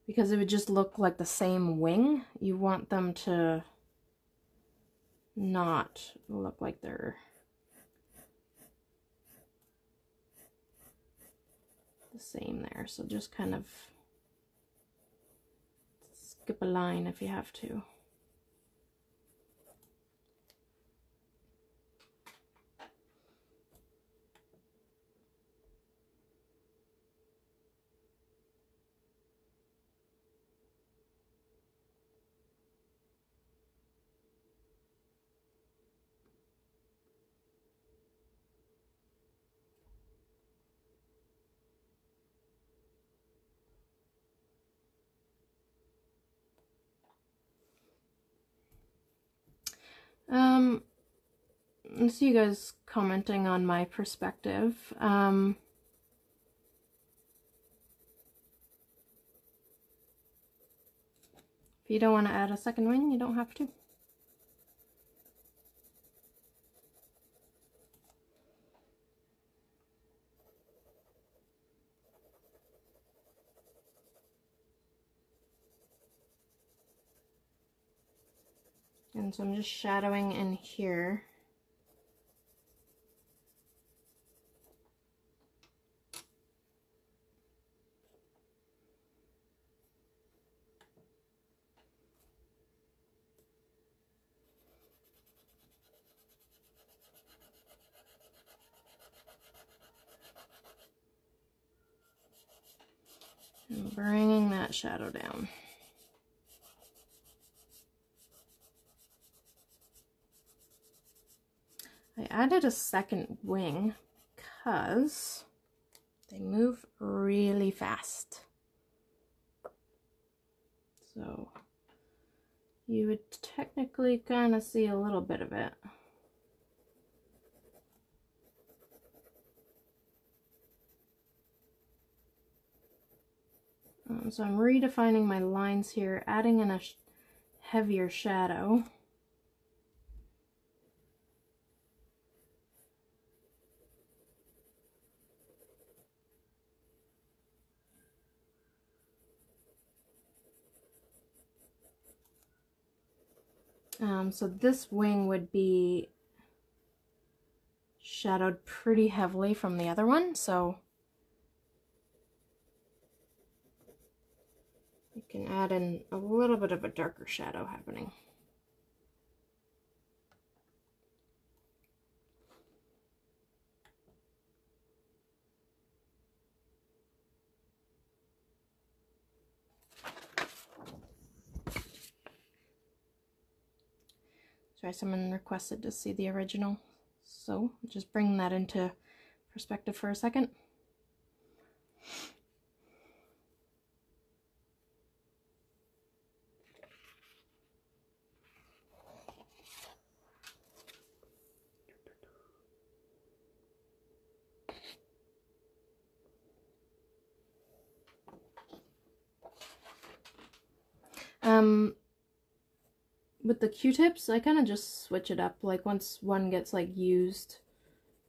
S1: because it would just look like the same wing. You want them to not look like they're same there. So just kind of skip a line if you have to. Um, I see you guys commenting on my perspective. Um, if you don't want to add a second wing, you don't have to. So I'm just shadowing in here. And bringing that shadow down. Added a second wing because they move really fast. So you would technically kind of see a little bit of it. Um, so I'm redefining my lines here, adding in a sh heavier shadow. Um, so this wing would be shadowed pretty heavily from the other one, so you can add in a little bit of a darker shadow happening. Sorry, someone requested to see the original. So just bring that into perspective for a second. Um, with the q-tips I kind of just switch it up. Like once one gets like used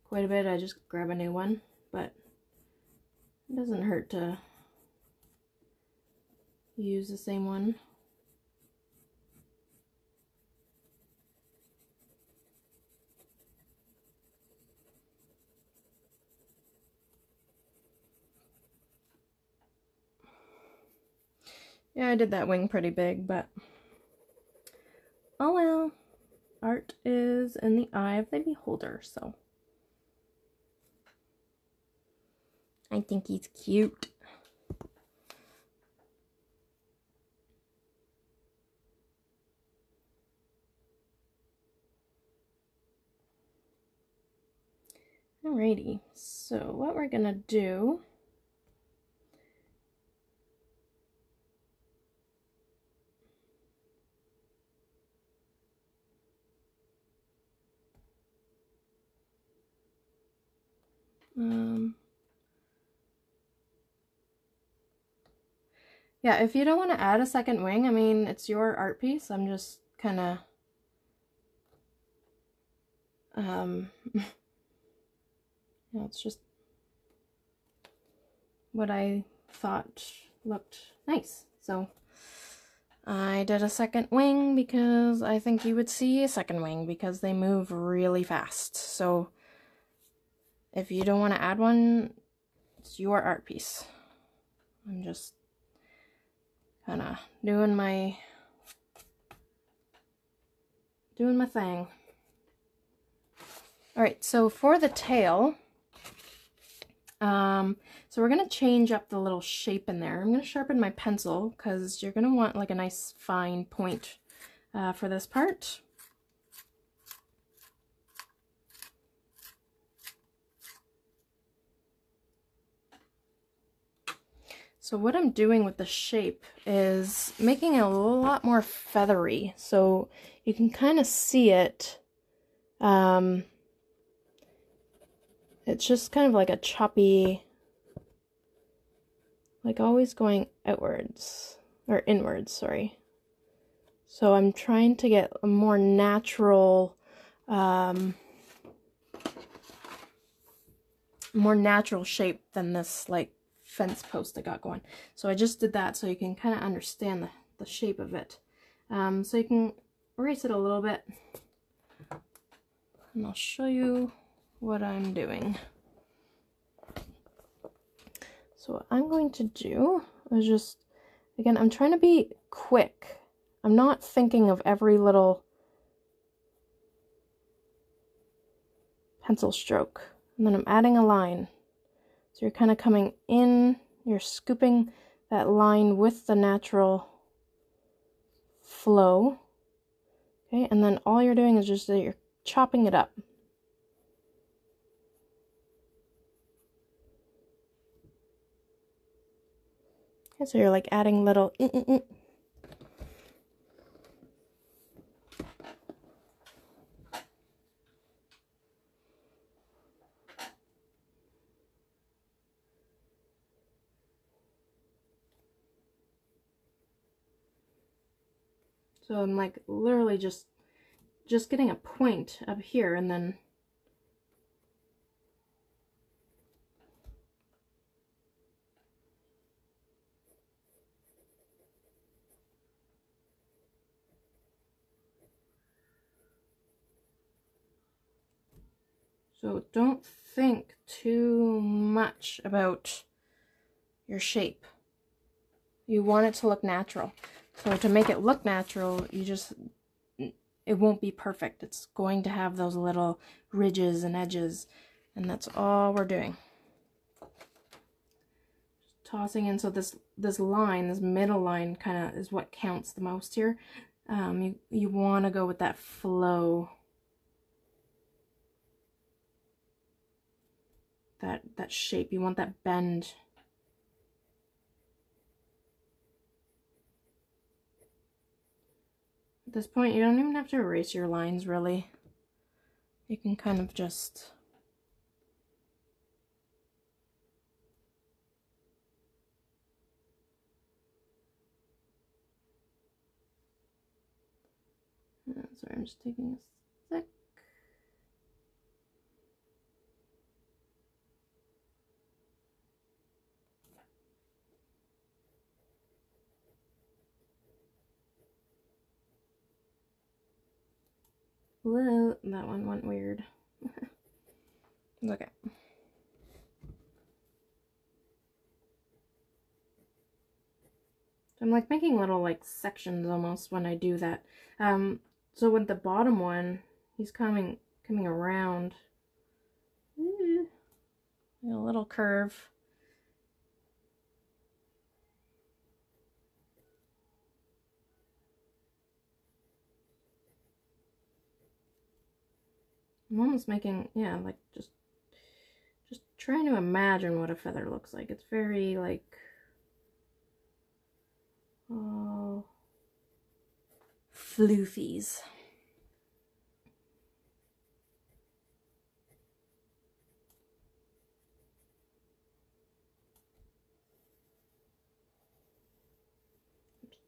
S1: quite a bit I just grab a new one. But it doesn't hurt to use the same one. Yeah, I did that wing pretty big, but oh well. Art is in the eye of the beholder, so. I think he's cute. Alrighty, so what we're gonna do Um, yeah, if you don't want to add a second wing, I mean, it's your art piece. I'm just kind of, um, [laughs] you know, it's just what I thought looked nice. So I did a second wing because I think you would see a second wing because they move really fast. So if you don't want to add one, it's your art piece. I'm just kind of doing my doing my thing. All right, so for the tail, um, so we're gonna change up the little shape in there. I'm gonna sharpen my pencil because you're gonna want like a nice fine point uh, for this part. So what I'm doing with the shape is making it a lot more feathery. So you can kind of see it. Um, it's just kind of like a choppy, like always going outwards, or inwards, sorry. So I'm trying to get a more natural, um, more natural shape than this like fence post I got going. So I just did that so you can kind of understand the, the shape of it. Um, so you can erase it a little bit. And I'll show you what I'm doing. So what I'm going to do is just, again, I'm trying to be quick. I'm not thinking of every little pencil stroke. And then I'm adding a line. So you're kind of coming in, you're scooping that line with the natural flow. Okay, and then all you're doing is just that you're chopping it up. Okay, so you're like adding little mm, mm, mm, So I'm like literally just just getting a point up here and then So don't think too much about your shape. You want it to look natural. So to make it look natural, you just, it won't be perfect. It's going to have those little ridges and edges, and that's all we're doing. Just tossing in, so this, this line, this middle line kind of is what counts the most here. Um, you, you want to go with that flow. That, that shape, you want that bend. At this point, you don't even have to erase your lines, really. You can kind of just... Sorry, I'm just taking a Whoa, that one went weird. [laughs] okay. I'm like making little like sections almost when I do that. Um, so with the bottom one, he's coming coming around. Ooh, a little curve. I'm almost making, yeah, like just, just trying to imagine what a feather looks like. It's very like, oh, floofies.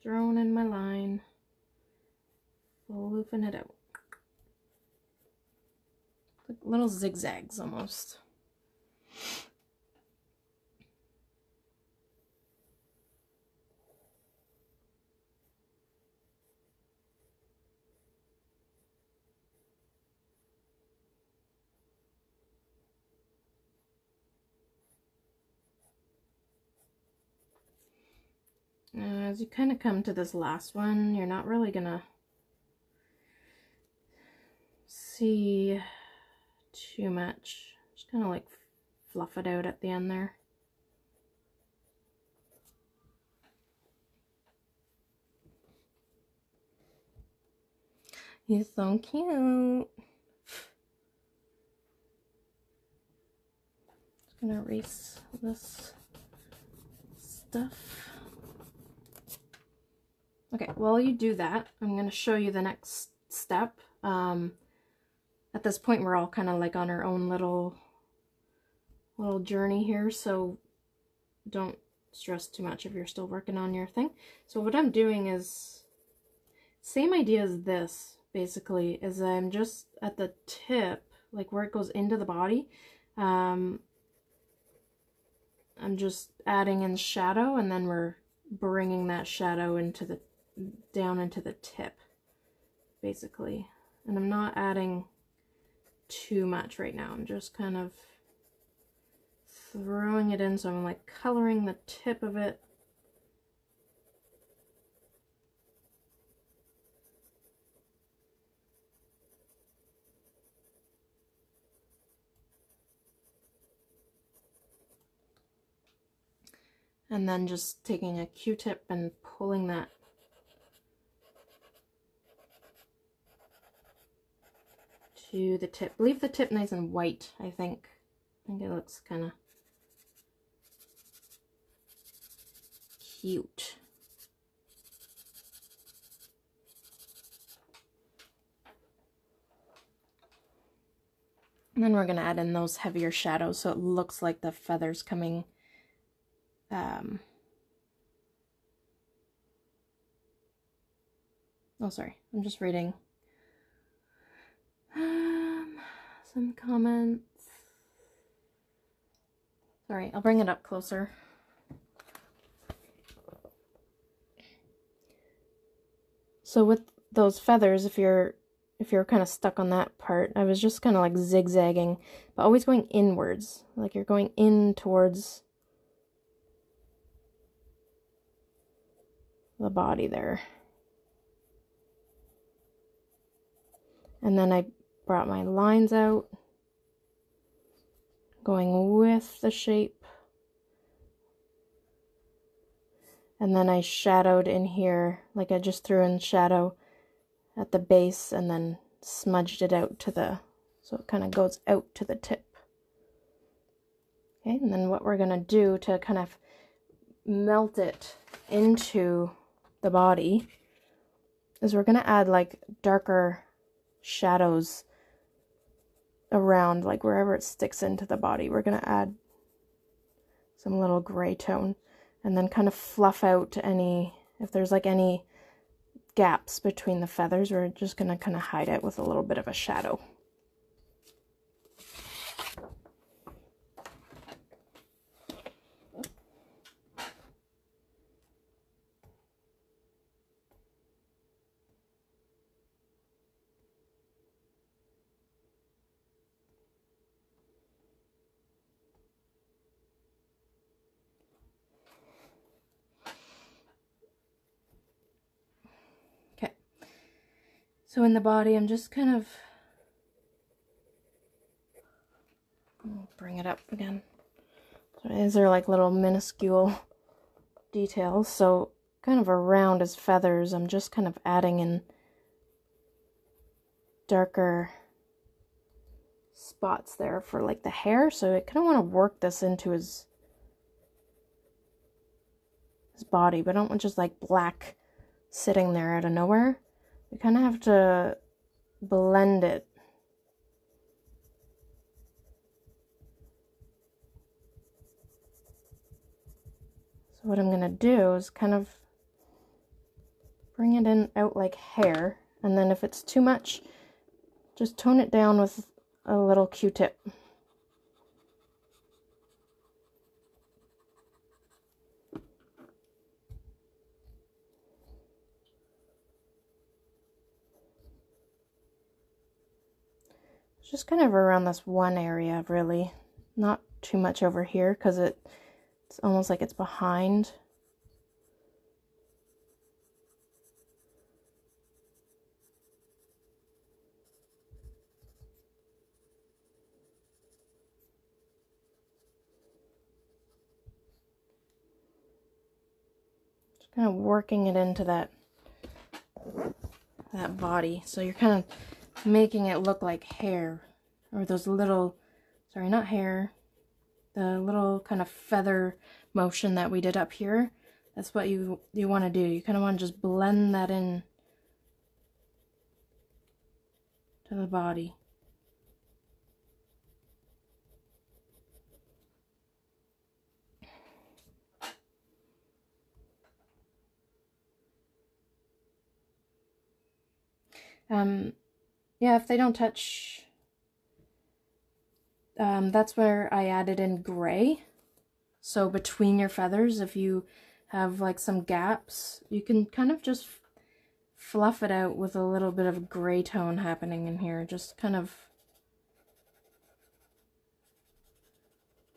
S1: Throwing in my line, floofing it out. Like little zigzags almost. Uh, as you kind of come to this last one, you're not really gonna see too much. Just kind of like fluff it out at the end there. He's so cute. Just gonna erase this stuff. Okay, while you do that, I'm gonna show you the next step. Um, at this point we're all kind of like on our own little little journey here so don't stress too much if you're still working on your thing. So what I'm doing is same idea as this basically is I'm just at the tip like where it goes into the body um, I'm just adding in shadow and then we're bringing that shadow into the down into the tip basically. And I'm not adding too much right now. I'm just kind of throwing it in so I'm like coloring the tip of it. And then just taking a Q-tip and pulling that to the tip. Leave the tip nice and white, I think. I think it looks kind of cute. And then we're going to add in those heavier shadows so it looks like the feathers coming um, oh sorry, I'm just reading um, some comments. Sorry, I'll bring it up closer. So with those feathers, if you're if you're kind of stuck on that part, I was just kind of like zigzagging, but always going inwards. Like you're going in towards the body there. And then I brought my lines out, going with the shape. And then I shadowed in here, like I just threw in shadow at the base and then smudged it out to the, so it kind of goes out to the tip. Okay, and then what we're going to do to kind of melt it into the body is we're going to add like darker shadows around like wherever it sticks into the body. We're going to add some little gray tone and then kind of fluff out any, if there's like any gaps between the feathers. We're just going to kind of hide it with a little bit of a shadow. In the body, I'm just kind of bring it up again. So these are like little minuscule details. So kind of around his feathers, I'm just kind of adding in darker spots there for like the hair. So I kind of want to work this into his his body, but I don't want just like black sitting there out of nowhere. You kind of have to blend it. So what I'm going to do is kind of bring it in out like hair. And then if it's too much, just tone it down with a little Q-tip. Just kind of around this one area really. Not too much over here because it it's almost like it's behind. Just kind of working it into that that body. So you're kind of making it look like hair or those little sorry not hair the little kind of feather motion that we did up here. That's what you you want to do. You kind of want to just blend that in to the body. Um yeah, if they don't touch, um, that's where I added in gray. So between your feathers, if you have like some gaps, you can kind of just fluff it out with a little bit of gray tone happening in here. Just kind of,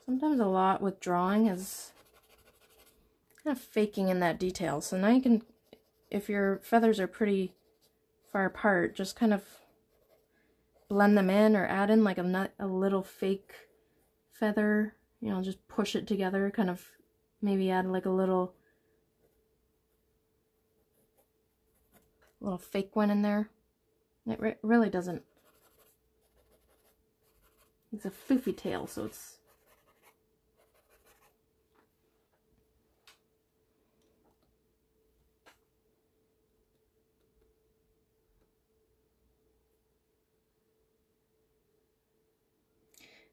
S1: sometimes a lot with drawing is kind of faking in that detail. So now you can, if your feathers are pretty far apart, just kind of blend them in or add in like a, nut, a little fake feather, you know, just push it together, kind of maybe add like a little little fake one in there. It re really doesn't, it's a floofy tail, so it's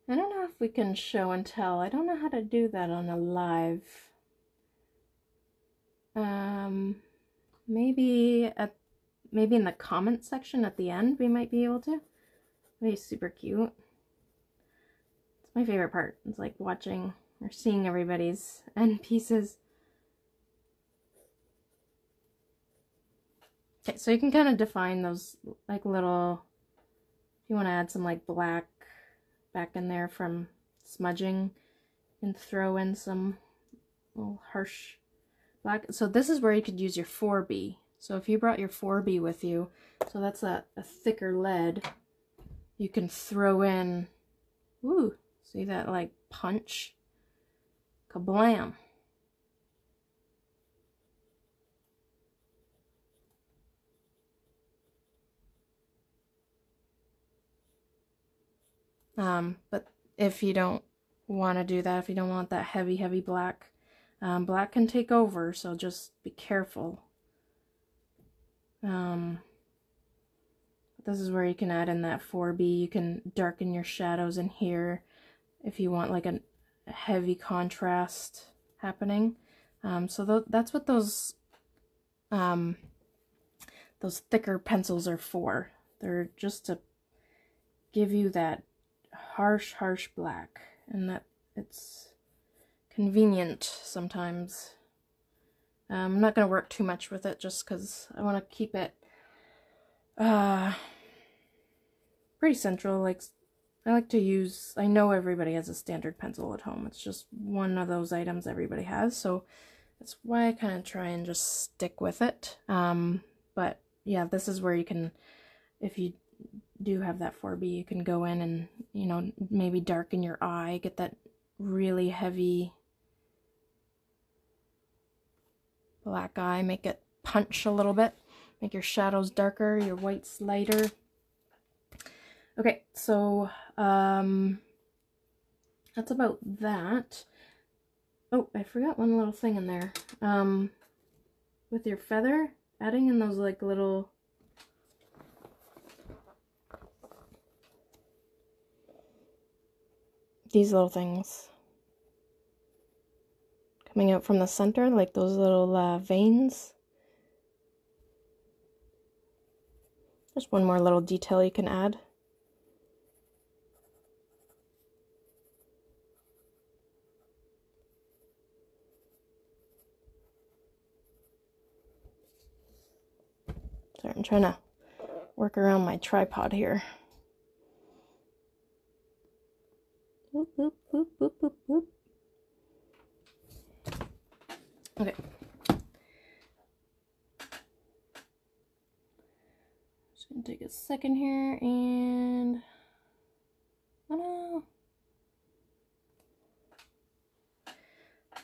S1: I don't know if we can show and tell. I don't know how to do that on a live. Um, maybe at maybe in the comment section at the end we might be able to. Be super cute. It's my favorite part. It's like watching or seeing everybody's [laughs] end pieces. Okay, so you can kind of define those like little, if you want to add some like black back in there from smudging and throw in some little harsh black. So this is where you could use your 4B. So if you brought your 4B with you, so that's a, a thicker lead, you can throw in, ooh, see that like punch? Kablam. Um, but if you don't want to do that, if you don't want that heavy, heavy black, um, black can take over, so just be careful. Um, this is where you can add in that 4B. You can darken your shadows in here if you want like a, heavy contrast happening. Um, so th that's what those um, those thicker pencils are for. They're just to give you that harsh, harsh black. And that it's convenient sometimes. Um, I'm not going to work too much with it just because I want to keep it uh, pretty central. Like, I like to use, I know everybody has a standard pencil at home. It's just one of those items everybody has. So that's why I kind of try and just stick with it. Um, but yeah, this is where you can, if you do have that 4B, you can go in and, you know, maybe darken your eye, get that really heavy black eye, make it punch a little bit, make your shadows darker, your whites lighter. Okay, so um, that's about that. Oh, I forgot one little thing in there. Um, with your feather, adding in those like little these little things coming out from the center, like those little uh, veins. Just one more little detail you can add. Sorry, I'm trying to work around my tripod here. Okay. Just gonna take a second here and oh no.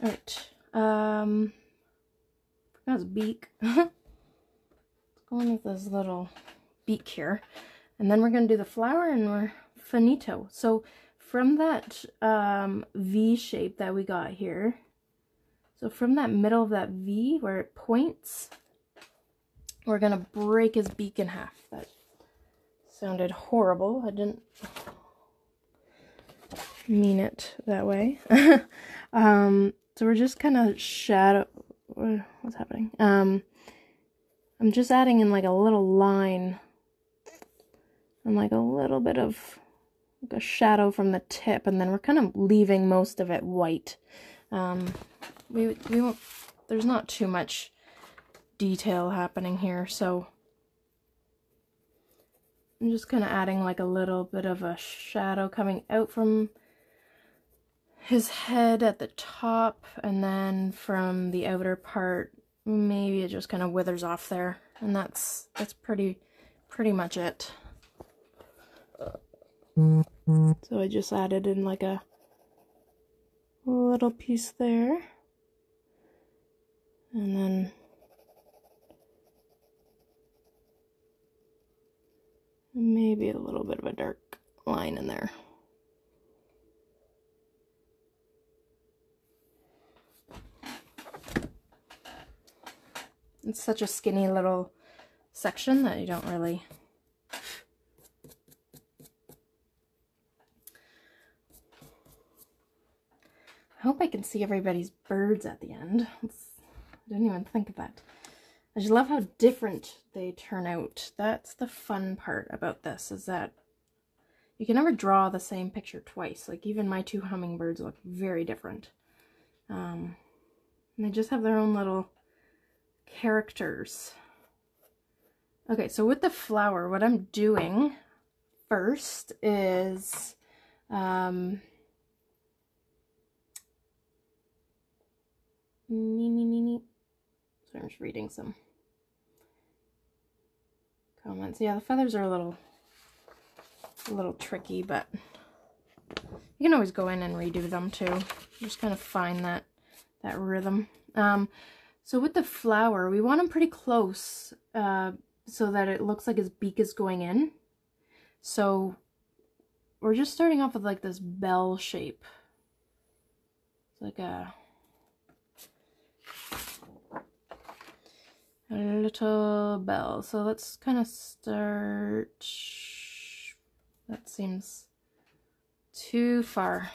S1: Alright. Um his beak. [laughs] going with this little beak here. And then we're gonna do the flower and we're finito. So from that um, V shape that we got here, so from that middle of that V where it points, we're going to break his beak in half. That sounded horrible. I didn't mean it that way. [laughs] um, so we're just kind of shadow... What's happening? Um, I'm just adding in like a little line and like a little bit of a shadow from the tip, and then we're kind of leaving most of it white. Um, we, we won't, there's not too much detail happening here, so I'm just kind of adding like a little bit of a shadow coming out from his head at the top, and then from the outer part, maybe it just kind of withers off there, and that's, that's pretty, pretty much it. So I just added in like a little piece there. And then maybe a little bit of a dark line in there. It's such a skinny little section that you don't really I hope I can see everybody's birds at the end. I didn't even think of that. I just love how different they turn out. That's the fun part about this, is that you can never draw the same picture twice. Like, even my two hummingbirds look very different. Um, and they just have their own little characters. Okay, so with the flower, what I'm doing first is... Um, Me, me, me, me. So I'm just reading some comments. Yeah, the feathers are a little, a little tricky, but you can always go in and redo them too. Just kind of find that, that rhythm. Um, so with the flower, we want them pretty close uh, so that it looks like his beak is going in. So we're just starting off with like this bell shape. It's like a a little bell. So let's kind of start, that seems too far.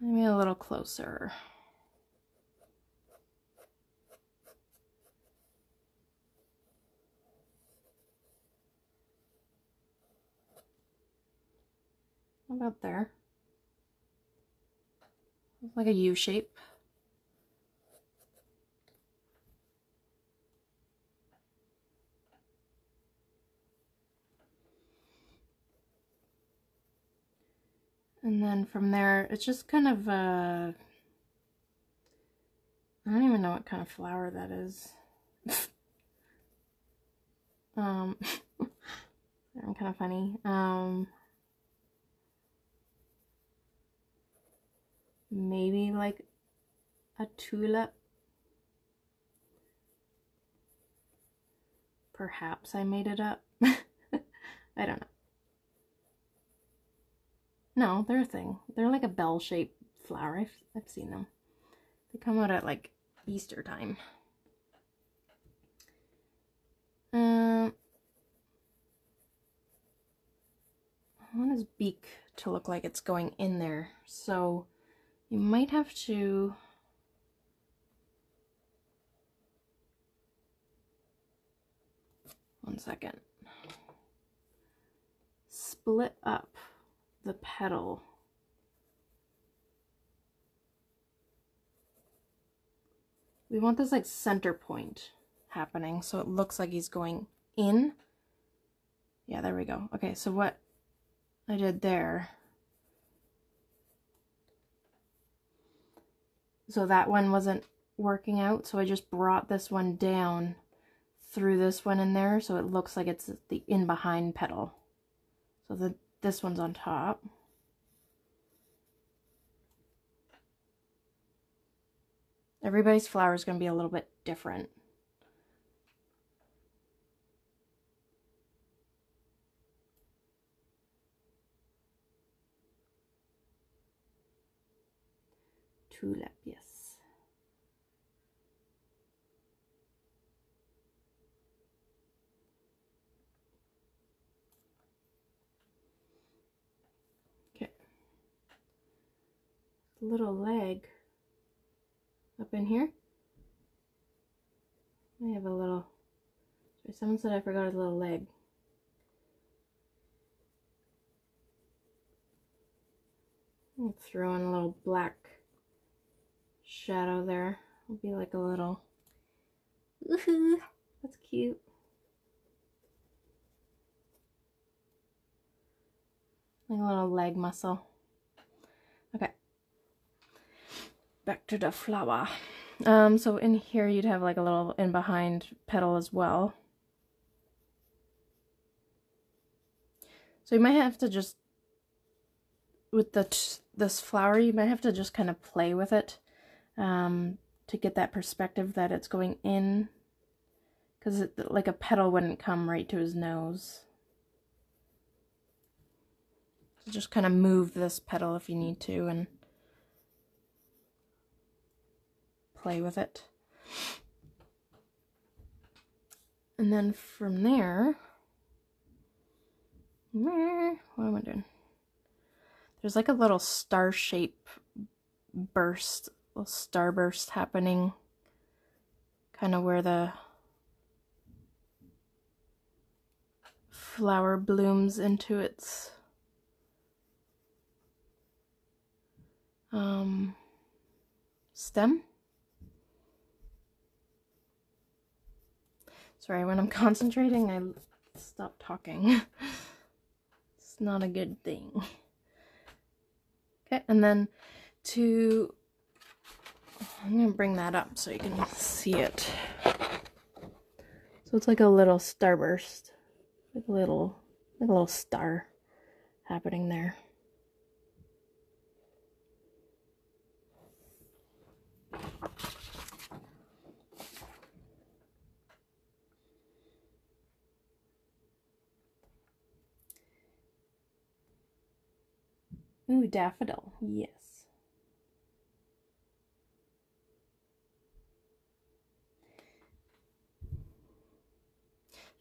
S1: Maybe a little closer. about there? Like a U shape. And then from there, it's just kind of, uh, I don't even know what kind of flower that is. [laughs] um, [laughs] I'm kind of funny. Um, maybe like a tulip. Perhaps I made it up. [laughs] I don't know. No, they're a thing. They're like a bell-shaped flower. I've, I've seen them. They come out at like Easter time. Um, I want his beak to look like it's going in there. So you might have to one second. Split up the petal. We want this like center point happening so it looks like he's going in. Yeah there we go. Okay so what I did there so that one wasn't working out so I just brought this one down through this one in there so it looks like it's the in behind petal so the this one's on top. Everybody's flower is going to be a little bit different tulip, yes. Okay. Little leg up in here. I have a little, sorry, someone said I forgot a little leg. Throw in a little black shadow there. It'll be like a little, woohoo, that's cute. Like a little leg muscle. Okay. Back to the flower. Um, so in here you'd have like a little in behind petal as well. So you might have to just, with the this flower, you might have to just kind of play with it um, to get that perspective that it's going in because like a petal wouldn't come right to his nose. So just kind of move this petal if you need to and play with it. And then from there, what am I doing? There's like a little star shape burst little starburst happening kind of where the flower blooms into its um, stem. Sorry, when I'm [laughs] concentrating, I stop talking. [laughs] it's not a good thing. [laughs] Okay, and then to I'm going to bring that up so you can see it. So it's like a little starburst. Like a little, like a little star happening there. Ooh, daffodil. Yes.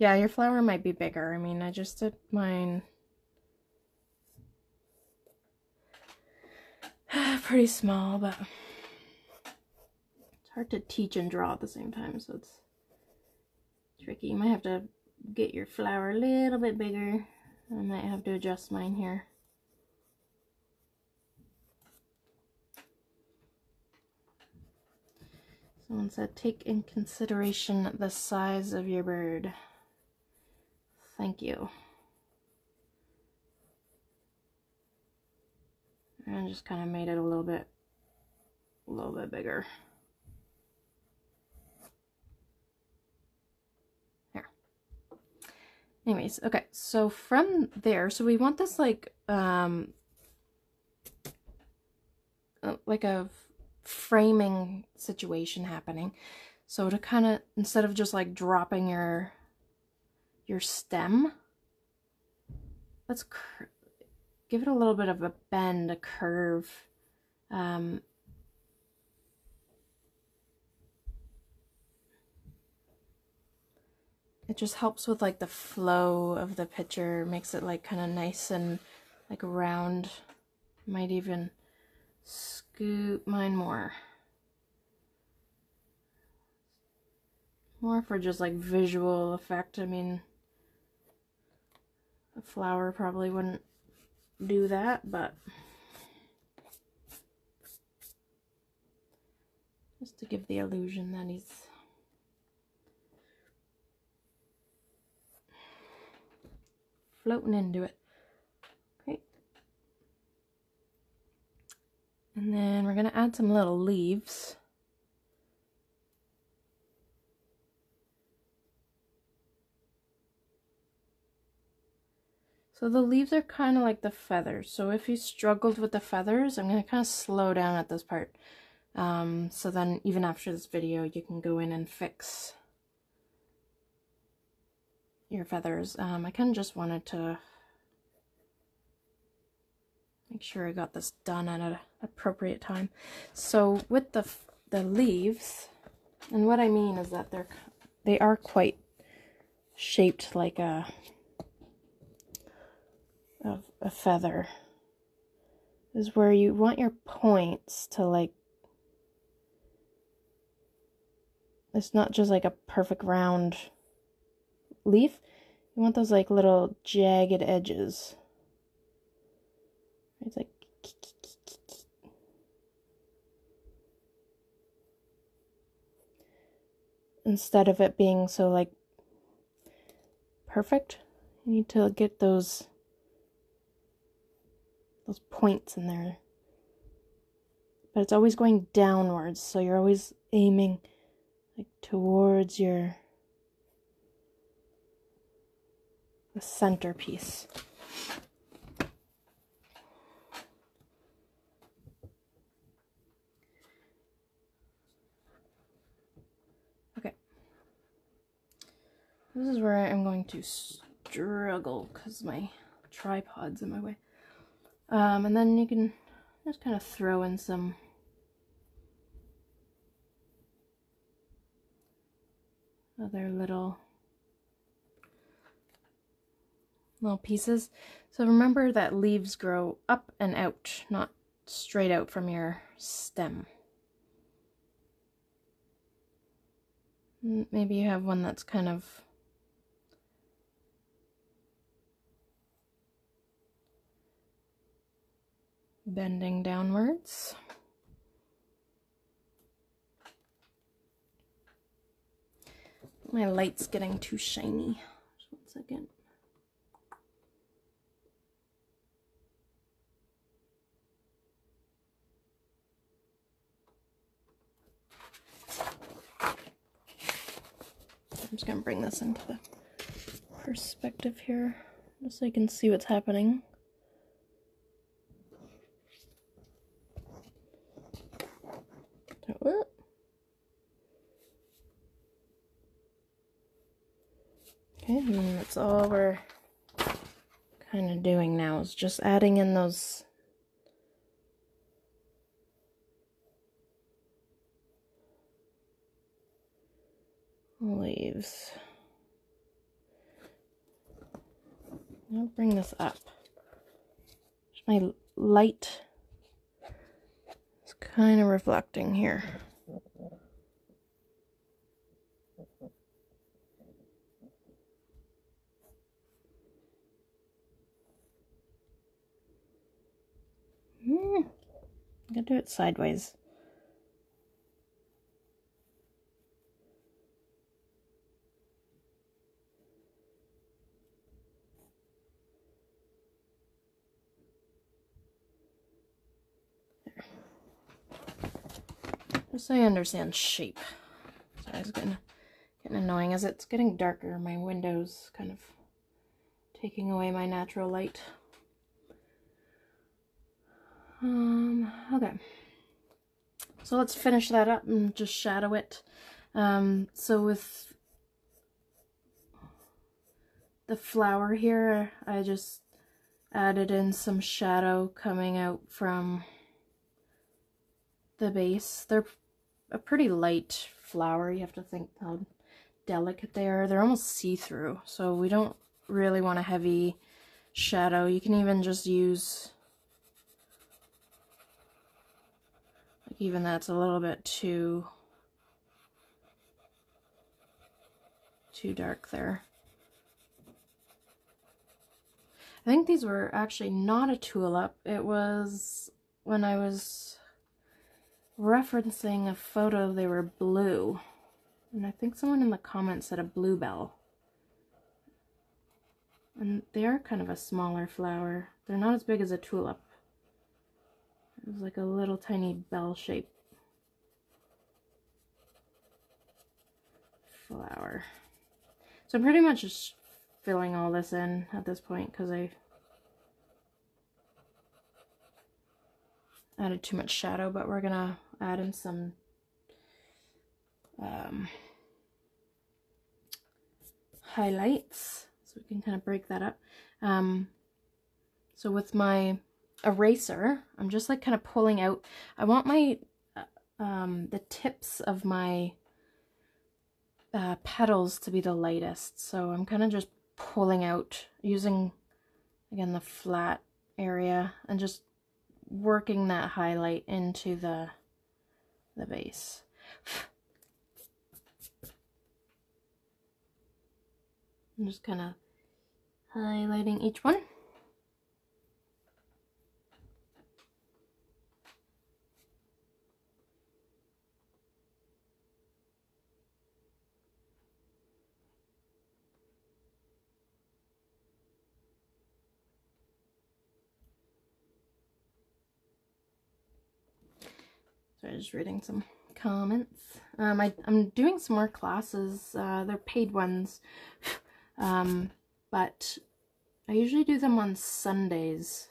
S1: Yeah, your flower might be bigger. I mean, I just did mine [sighs] pretty small, but it's hard to teach and draw at the same time, so it's tricky. You might have to get your flower a little bit bigger. I might have to adjust mine here. Someone said, take in consideration the size of your bird. Thank you. And just kind of made it a little bit, a little bit bigger. There. Anyways, okay, so from there, so we want this like, um, uh, like a framing situation happening. So to kind of, instead of just like dropping your, your stem, let's give it a little bit of a bend, a curve. Um, it just helps with like the flow of the picture, makes it like kind of nice and like round. Might even scoop mine more. More for just like visual effect. I mean, a flower probably wouldn't do that, but just to give the illusion that he's floating into it. And then we're going to add some little leaves. So the leaves are kind of like the feathers. So if you struggled with the feathers, I'm going to kind of slow down at this part. Um, so then even after this video, you can go in and fix your feathers. Um, I kind of just wanted to make sure I got this done at an appropriate time. So with the the leaves, and what I mean is that they're they are quite shaped like a a, a feather is where you want your points to like it's not just like a perfect round leaf. You want those like little jagged edges. It's like instead of it being so like perfect, you need to get those those points in there. But it's always going downwards, so you're always aiming like towards your the centerpiece. Okay. This is where I'm going to struggle because my tripod's in my way. Um, and then you can just kind of throw in some other little little pieces. So remember that leaves grow up and out, not straight out from your stem. Maybe you have one that's kind of bending downwards. My light's getting too shiny. Just one second. I'm just going to bring this into the perspective here, just so you can see what's happening. Okay, and that's all we're kind of doing now is just adding in those leaves. I'll bring this up. My light is kind of reflecting here. Mm. I'm going to do it sideways. Just so I understand shape. It's getting, getting annoying as it's getting darker. My window's kind of taking away my natural light. Um, okay. So let's finish that up and just shadow it. Um, so with the flower here, I just added in some shadow coming out from the base. They're a pretty light flower. You have to think how delicate they are. They're almost see-through, so we don't really want a heavy shadow. You can even just use, even that's a little bit too, too dark there. I think these were actually not a tulip. It was when I was referencing a photo, they were blue. And I think someone in the comments said a bluebell. And they are kind of a smaller flower. They're not as big as a tulip. It's like a little tiny bell shape flower. So I'm pretty much just filling all this in at this point because I added too much shadow, but we're gonna add in some um, highlights so we can kind of break that up. Um, so with my eraser, I'm just like kind of pulling out. I want my, uh, um, the tips of my uh, petals to be the lightest. So I'm kind of just pulling out using, again, the flat area and just working that highlight into the, the base. I'm just kind of highlighting each one. Just reading some comments. Um, I, I'm doing some more classes. Uh, they're paid ones. [laughs] Um, but I usually do them on Sundays.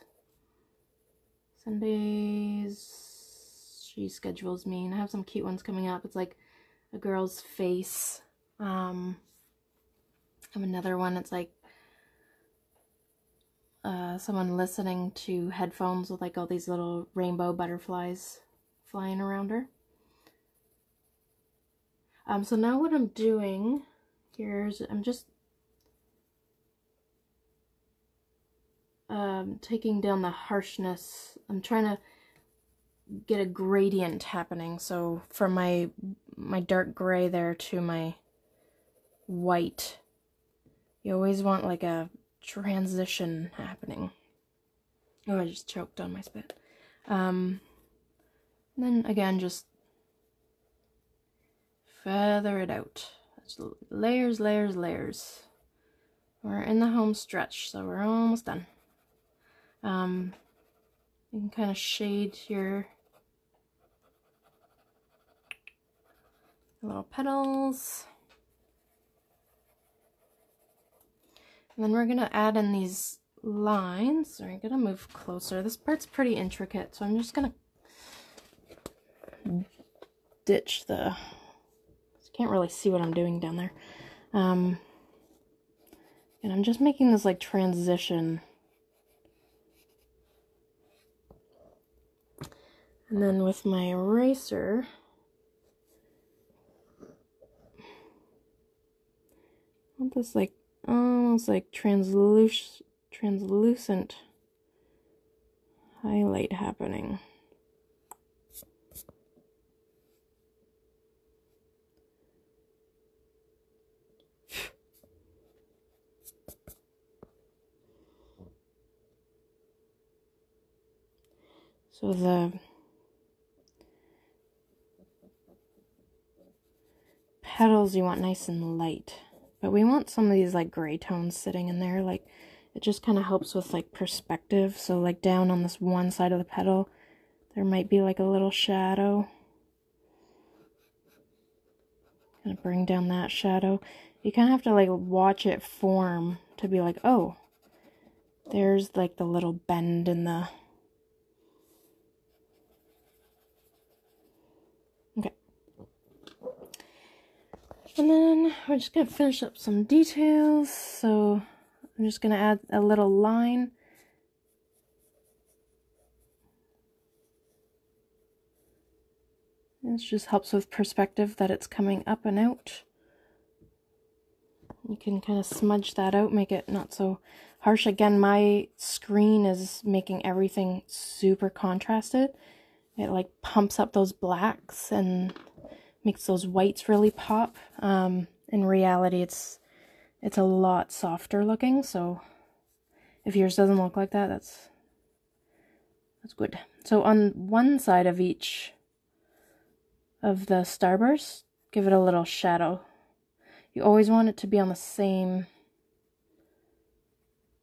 S1: Sundays, she schedules me, and I have some cute ones coming up. It's like a girl's face. Um, I have another one. It's like uh, someone listening to headphones with like all these little rainbow butterflies flying around her. Um, so now what I'm doing here is I'm just um, taking down the harshness. I'm trying to get a gradient happening. So from my my dark gray there to my white, you always want like a transition happening. Oh, I just choked on my spit. Um, then again, just feather it out. layers, layers, layers. We're in the home stretch, so we're almost done. Um, you can kind of shade your little petals. And then we're going to add in these lines. So I'm going to move closer. This part's pretty intricate, so I'm just going to ditch the... Can't really see what I'm doing down there. Um, and I'm just making this like transition And then with my eraser, I want this like almost like transluc translucent highlight happening. So the petals you want nice and light. But we want some of these like gray tones sitting in there. Like it just kind of helps with like perspective. So like down on this one side of the petal, there might be like a little shadow. Gonna bring down that shadow. You kind of have to like watch it form to be like, oh, there's like the little bend in the Okay. And then we're just going to finish up some details. So I'm just going to add a little line. This just helps with perspective that it's coming up and out. You can kind of smudge that out, make it not so harsh. Again, my screen is making everything super contrasted. It like pumps up those blacks and makes those whites really pop. Um, in reality, it's it's a lot softer looking, so if yours doesn't look like that, that's that's good. So on one side of each of the starburst, give it a little shadow. You always want it to be on the same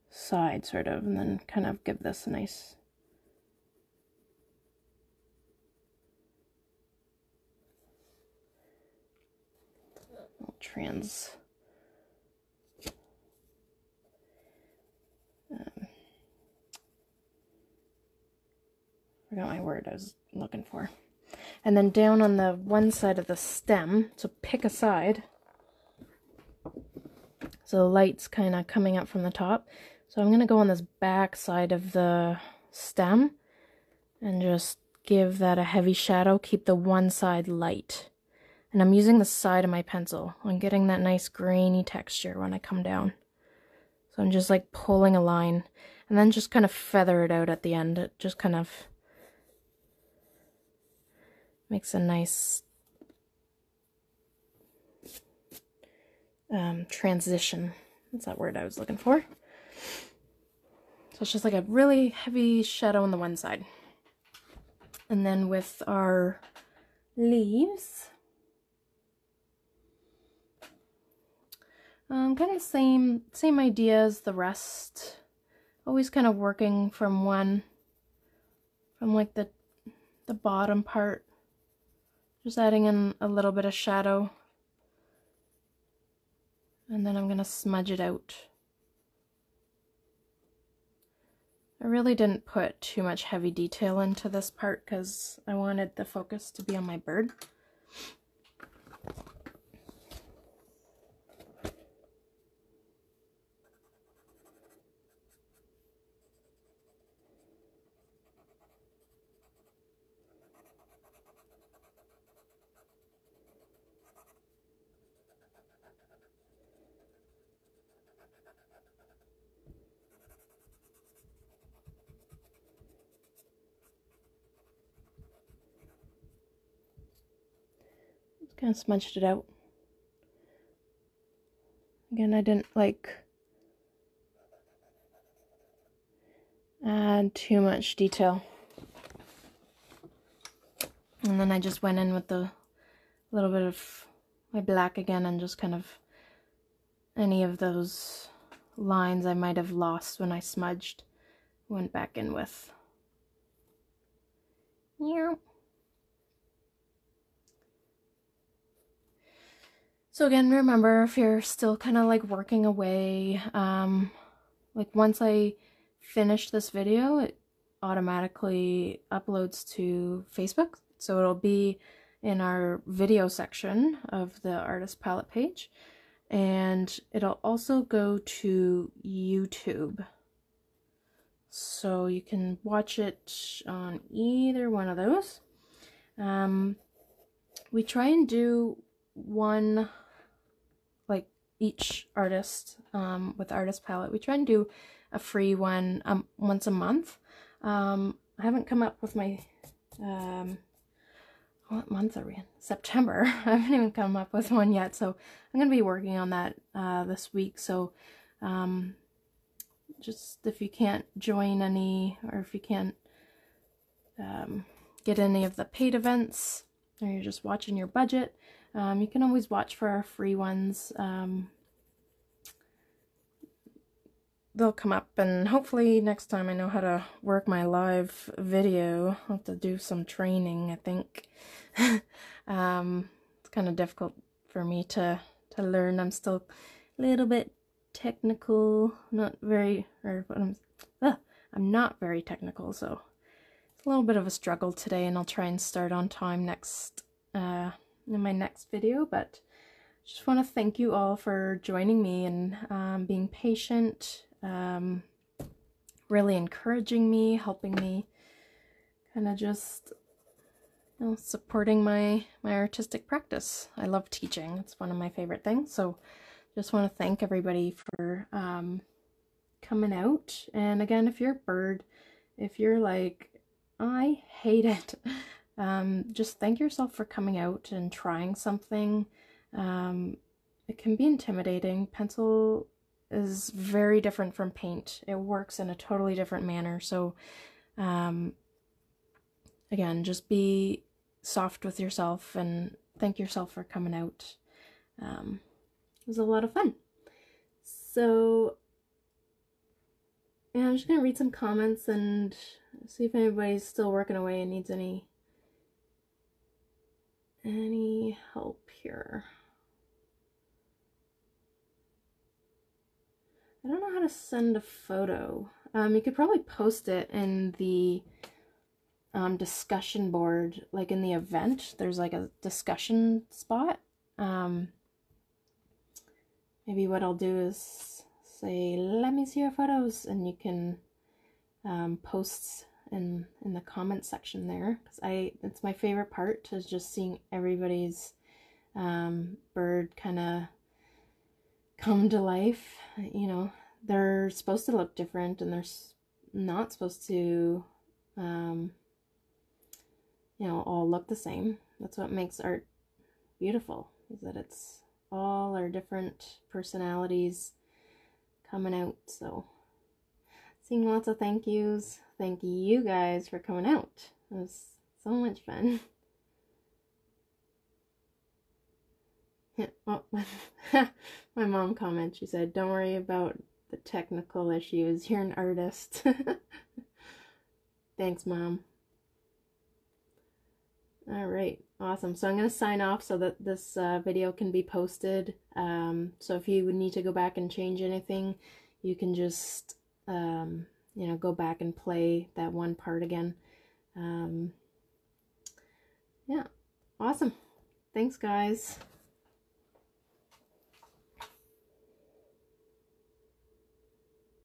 S1: side, sort of, and then kind of give this a nice trans um, forgot my word I was looking for. And then down on the one side of the stem, so pick a side. So the light's kind of coming up from the top. So I'm going to go on this back side of the stem and just give that a heavy shadow. Keep the one side light. And I'm using the side of my pencil. I'm getting that nice grainy texture when I come down. So I'm just like pulling a line and then just kind of feather it out at the end. It just kind of makes a nice um, transition. That's that word I was looking for. So it's just like a really heavy shadow on the one side. And then with our leaves, Um, kind of same same idea as the rest. Always kind of working from one, from like the the bottom part. Just adding in a little bit of shadow. And then I'm going to smudge it out. I really didn't put too much heavy detail into this part because I wanted the focus to be on my bird. Of smudged it out. Again, I didn't like add too much detail. And then I just went in with the little bit of my black again and just kind of any of those lines I might have lost when I smudged went back in with. Yeah. So again, remember if you're still kind of like working away, um, like once I finish this video, it automatically uploads to Facebook. So it'll be in our video section of the artist palette page. And it'll also go to YouTube. So you can watch it on either one of those. Um, we try and do one each artist um, with artist palette. We try and do a free one um, once a month. Um, I haven't come up with my, um, what month are we in? September. [laughs] I haven't even come up with one yet, so I'm going to be working on that uh, this week. So um, just if you can't join any, or if you can't um, get any of the paid events, or you're just watching your budget, um, you can always watch for our free ones. Um, they'll come up and hopefully next time I know how to work my live video. I'll have to do some training, I think. [laughs] um, it's kind of difficult for me to to learn. I'm still a little bit technical, not very, or I'm, uh, I'm not very technical, so it's a little bit of a struggle today, and I'll try and start on time next, uh, in my next video, but just want to thank you all for joining me and um, being patient, um, really encouraging me, helping me, kind of just you know, supporting my my artistic practice. I love teaching; it's one of my favorite things. So, just want to thank everybody for um, coming out. And again, if you're a bird, if you're like, I hate it, um, just thank yourself for coming out and trying something. Um, it can be intimidating. Pencil is very different from paint. It works in a totally different manner. So, um, again, just be soft with yourself and thank yourself for coming out. Um, it was a lot of fun. So, yeah, I'm just gonna read some comments and see if anybody's still working away and needs any any help here. I don't know how to send a photo. Um, you could probably post it in the um, discussion board, like in the event. There's like a discussion spot. Um, maybe what I'll do is say, "Let me see your photos," and you can um, post in in the comment section there because I it's my favorite part is just seeing everybody's um, bird kind of come to life. You know, they're supposed to look different and they're not supposed to, um, you know, all look the same. That's what makes art beautiful, is that it's all our different personalities coming out. So, seeing lots of thank yous. Thank you guys for coming out. It was so much fun. [laughs] oh, [laughs] my mom commented, she said, don't worry about the technical issues. You're an artist. [laughs] Thanks, Mom. All right, awesome. So I'm going to sign off so that this uh, video can be posted. Um, so if you would need to go back and change anything, you can just, um, you know, go back and play that one part again. Um, yeah, awesome. Thanks, guys.